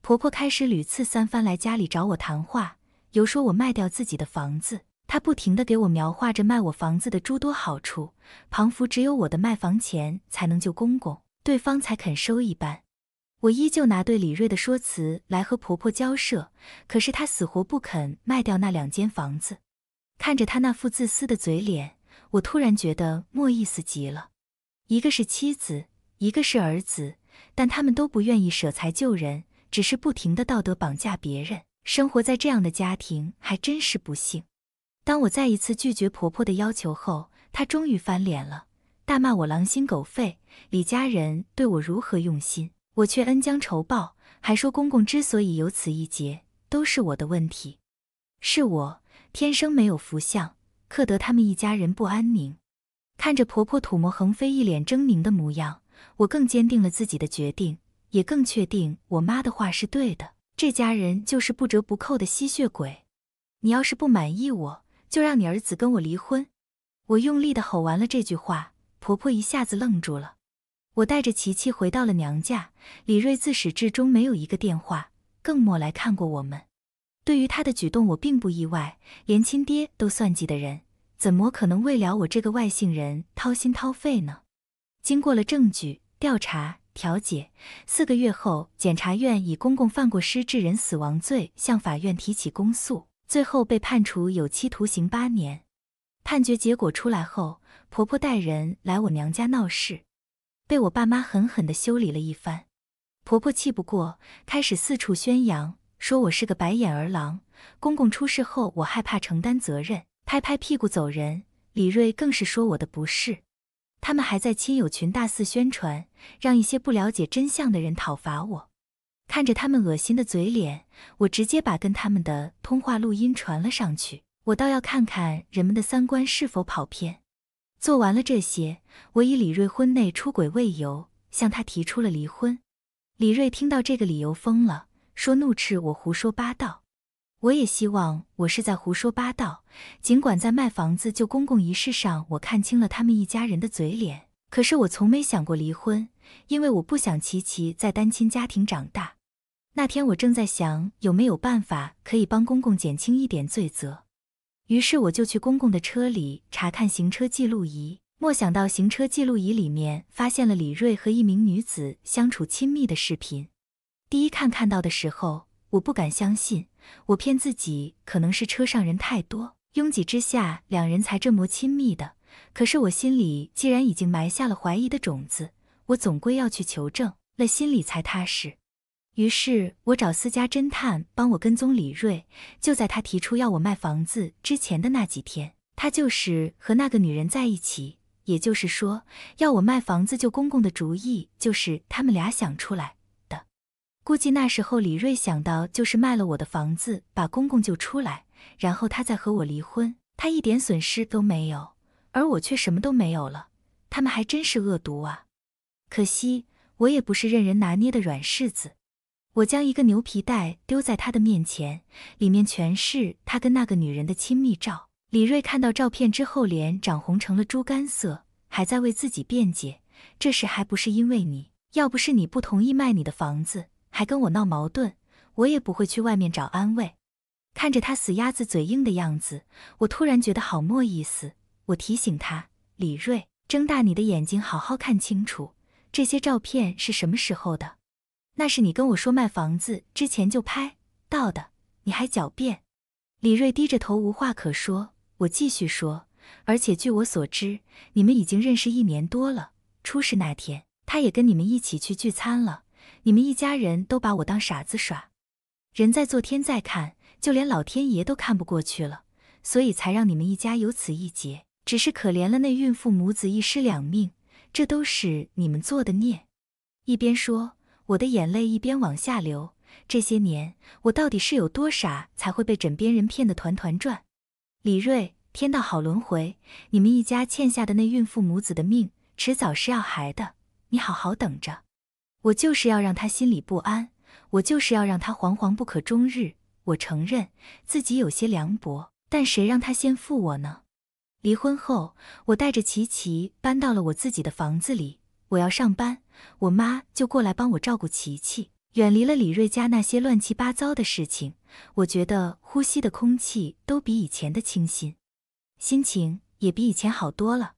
婆婆开始屡次三番来家里找我谈话，有说我卖掉自己的房子，她不停地给我描画着卖我房子的诸多好处，庞佛只有我的卖房钱才能救公公，对方才肯收一般。我依旧拿对李瑞的说辞来和婆婆交涉，可是她死活不肯卖掉那两间房子。看着她那副自私的嘴脸，我突然觉得莫意思极了。一个是妻子，一个是儿子，但他们都不愿意舍财救人。只是不停的道德绑架别人，生活在这样的家庭还真是不幸。当我再一次拒绝婆婆的要求后，她终于翻脸了，大骂我狼心狗肺，李家人对我如何用心，我却恩将仇报，还说公公之所以有此一劫，都是我的问题，是我天生没有福相，克得他们一家人不安宁。看着婆婆吐沫横飞、一脸狰狞的模样，我更坚定了自己的决定。也更确定我妈的话是对的，这家人就是不折不扣的吸血鬼。你要是不满意我，就让你儿子跟我离婚。我用力的吼完了这句话，婆婆一下子愣住了。我带着琪琪回到了娘家，李瑞自始至终没有一个电话，更莫来看过我们。对于他的举动，我并不意外，连亲爹都算计的人，怎么可能为了我这个外姓人掏心掏肺呢？经过了证据调查。调解四个月后，检察院以公公犯过失致人死亡罪向法院提起公诉，最后被判处有期徒刑八年。判决结果出来后，婆婆带人来我娘家闹事，被我爸妈狠狠地修理了一番。婆婆气不过，开始四处宣扬，说我是个白眼儿郎。公公出事后，我害怕承担责任，拍拍屁股走人。李瑞更是说我的不是。他们还在亲友群大肆宣传，让一些不了解真相的人讨伐我。看着他们恶心的嘴脸，我直接把跟他们的通话录音传了上去。我倒要看看人们的三观是否跑偏。做完了这些，我以李瑞婚内出轨为由，向他提出了离婚。李瑞听到这个理由疯了，说怒斥我胡说八道。我也希望我是在胡说八道。尽管在卖房子救公公一事上，我看清了他们一家人的嘴脸，可是我从没想过离婚，因为我不想琪琪在单亲家庭长大。那天我正在想有没有办法可以帮公公减轻一点罪责，于是我就去公公的车里查看行车记录仪，没想到行车记录仪里面发现了李瑞和一名女子相处亲密的视频。第一看看到的时候，我不敢相信。我骗自己，可能是车上人太多，拥挤之下两人才这么亲密的。可是我心里既然已经埋下了怀疑的种子，我总归要去求证了，心里才踏实。于是我找私家侦探帮我跟踪李瑞。就在他提出要我卖房子之前的那几天，他就是和那个女人在一起。也就是说，要我卖房子救公公的主意，就是他们俩想出来的。估计那时候李瑞想到就是卖了我的房子，把公公救出来，然后他再和我离婚，他一点损失都没有，而我却什么都没有了。他们还真是恶毒啊！可惜我也不是任人拿捏的软柿子。我将一个牛皮袋丢在他的面前，里面全是他跟那个女人的亲密照。李瑞看到照片之后，脸涨红成了猪肝色，还在为自己辩解：这事还不是因为你，要不是你不同意卖你的房子。还跟我闹矛盾，我也不会去外面找安慰。看着他死鸭子嘴硬的样子，我突然觉得好没意思。我提醒他：“李瑞，睁大你的眼睛，好好看清楚，这些照片是什么时候的？那是你跟我说卖房子之前就拍到的。你还狡辩？李瑞低着头无话可说。我继续说，而且据我所知，你们已经认识一年多了。出事那天，他也跟你们一起去聚餐了。你们一家人都把我当傻子耍，人在做天在看，就连老天爷都看不过去了，所以才让你们一家有此一劫。只是可怜了那孕妇母子一尸两命，这都是你们做的孽。一边说，我的眼泪一边往下流。这些年，我到底是有多傻，才会被枕边人骗得团团转？李瑞，天道好轮回，你们一家欠下的那孕妇母子的命，迟早是要还的。你好好等着，我就是要让他心里不安，我就是要让他惶惶不可终日。我承认自己有些凉薄，但谁让他先负我呢？离婚后，我带着琪琪搬到了我自己的房子里。我要上班，我妈就过来帮我照顾琪琪。远离了李瑞家那些乱七八糟的事情，我觉得呼吸的空气都比以前的清新，心情也比以前好多了。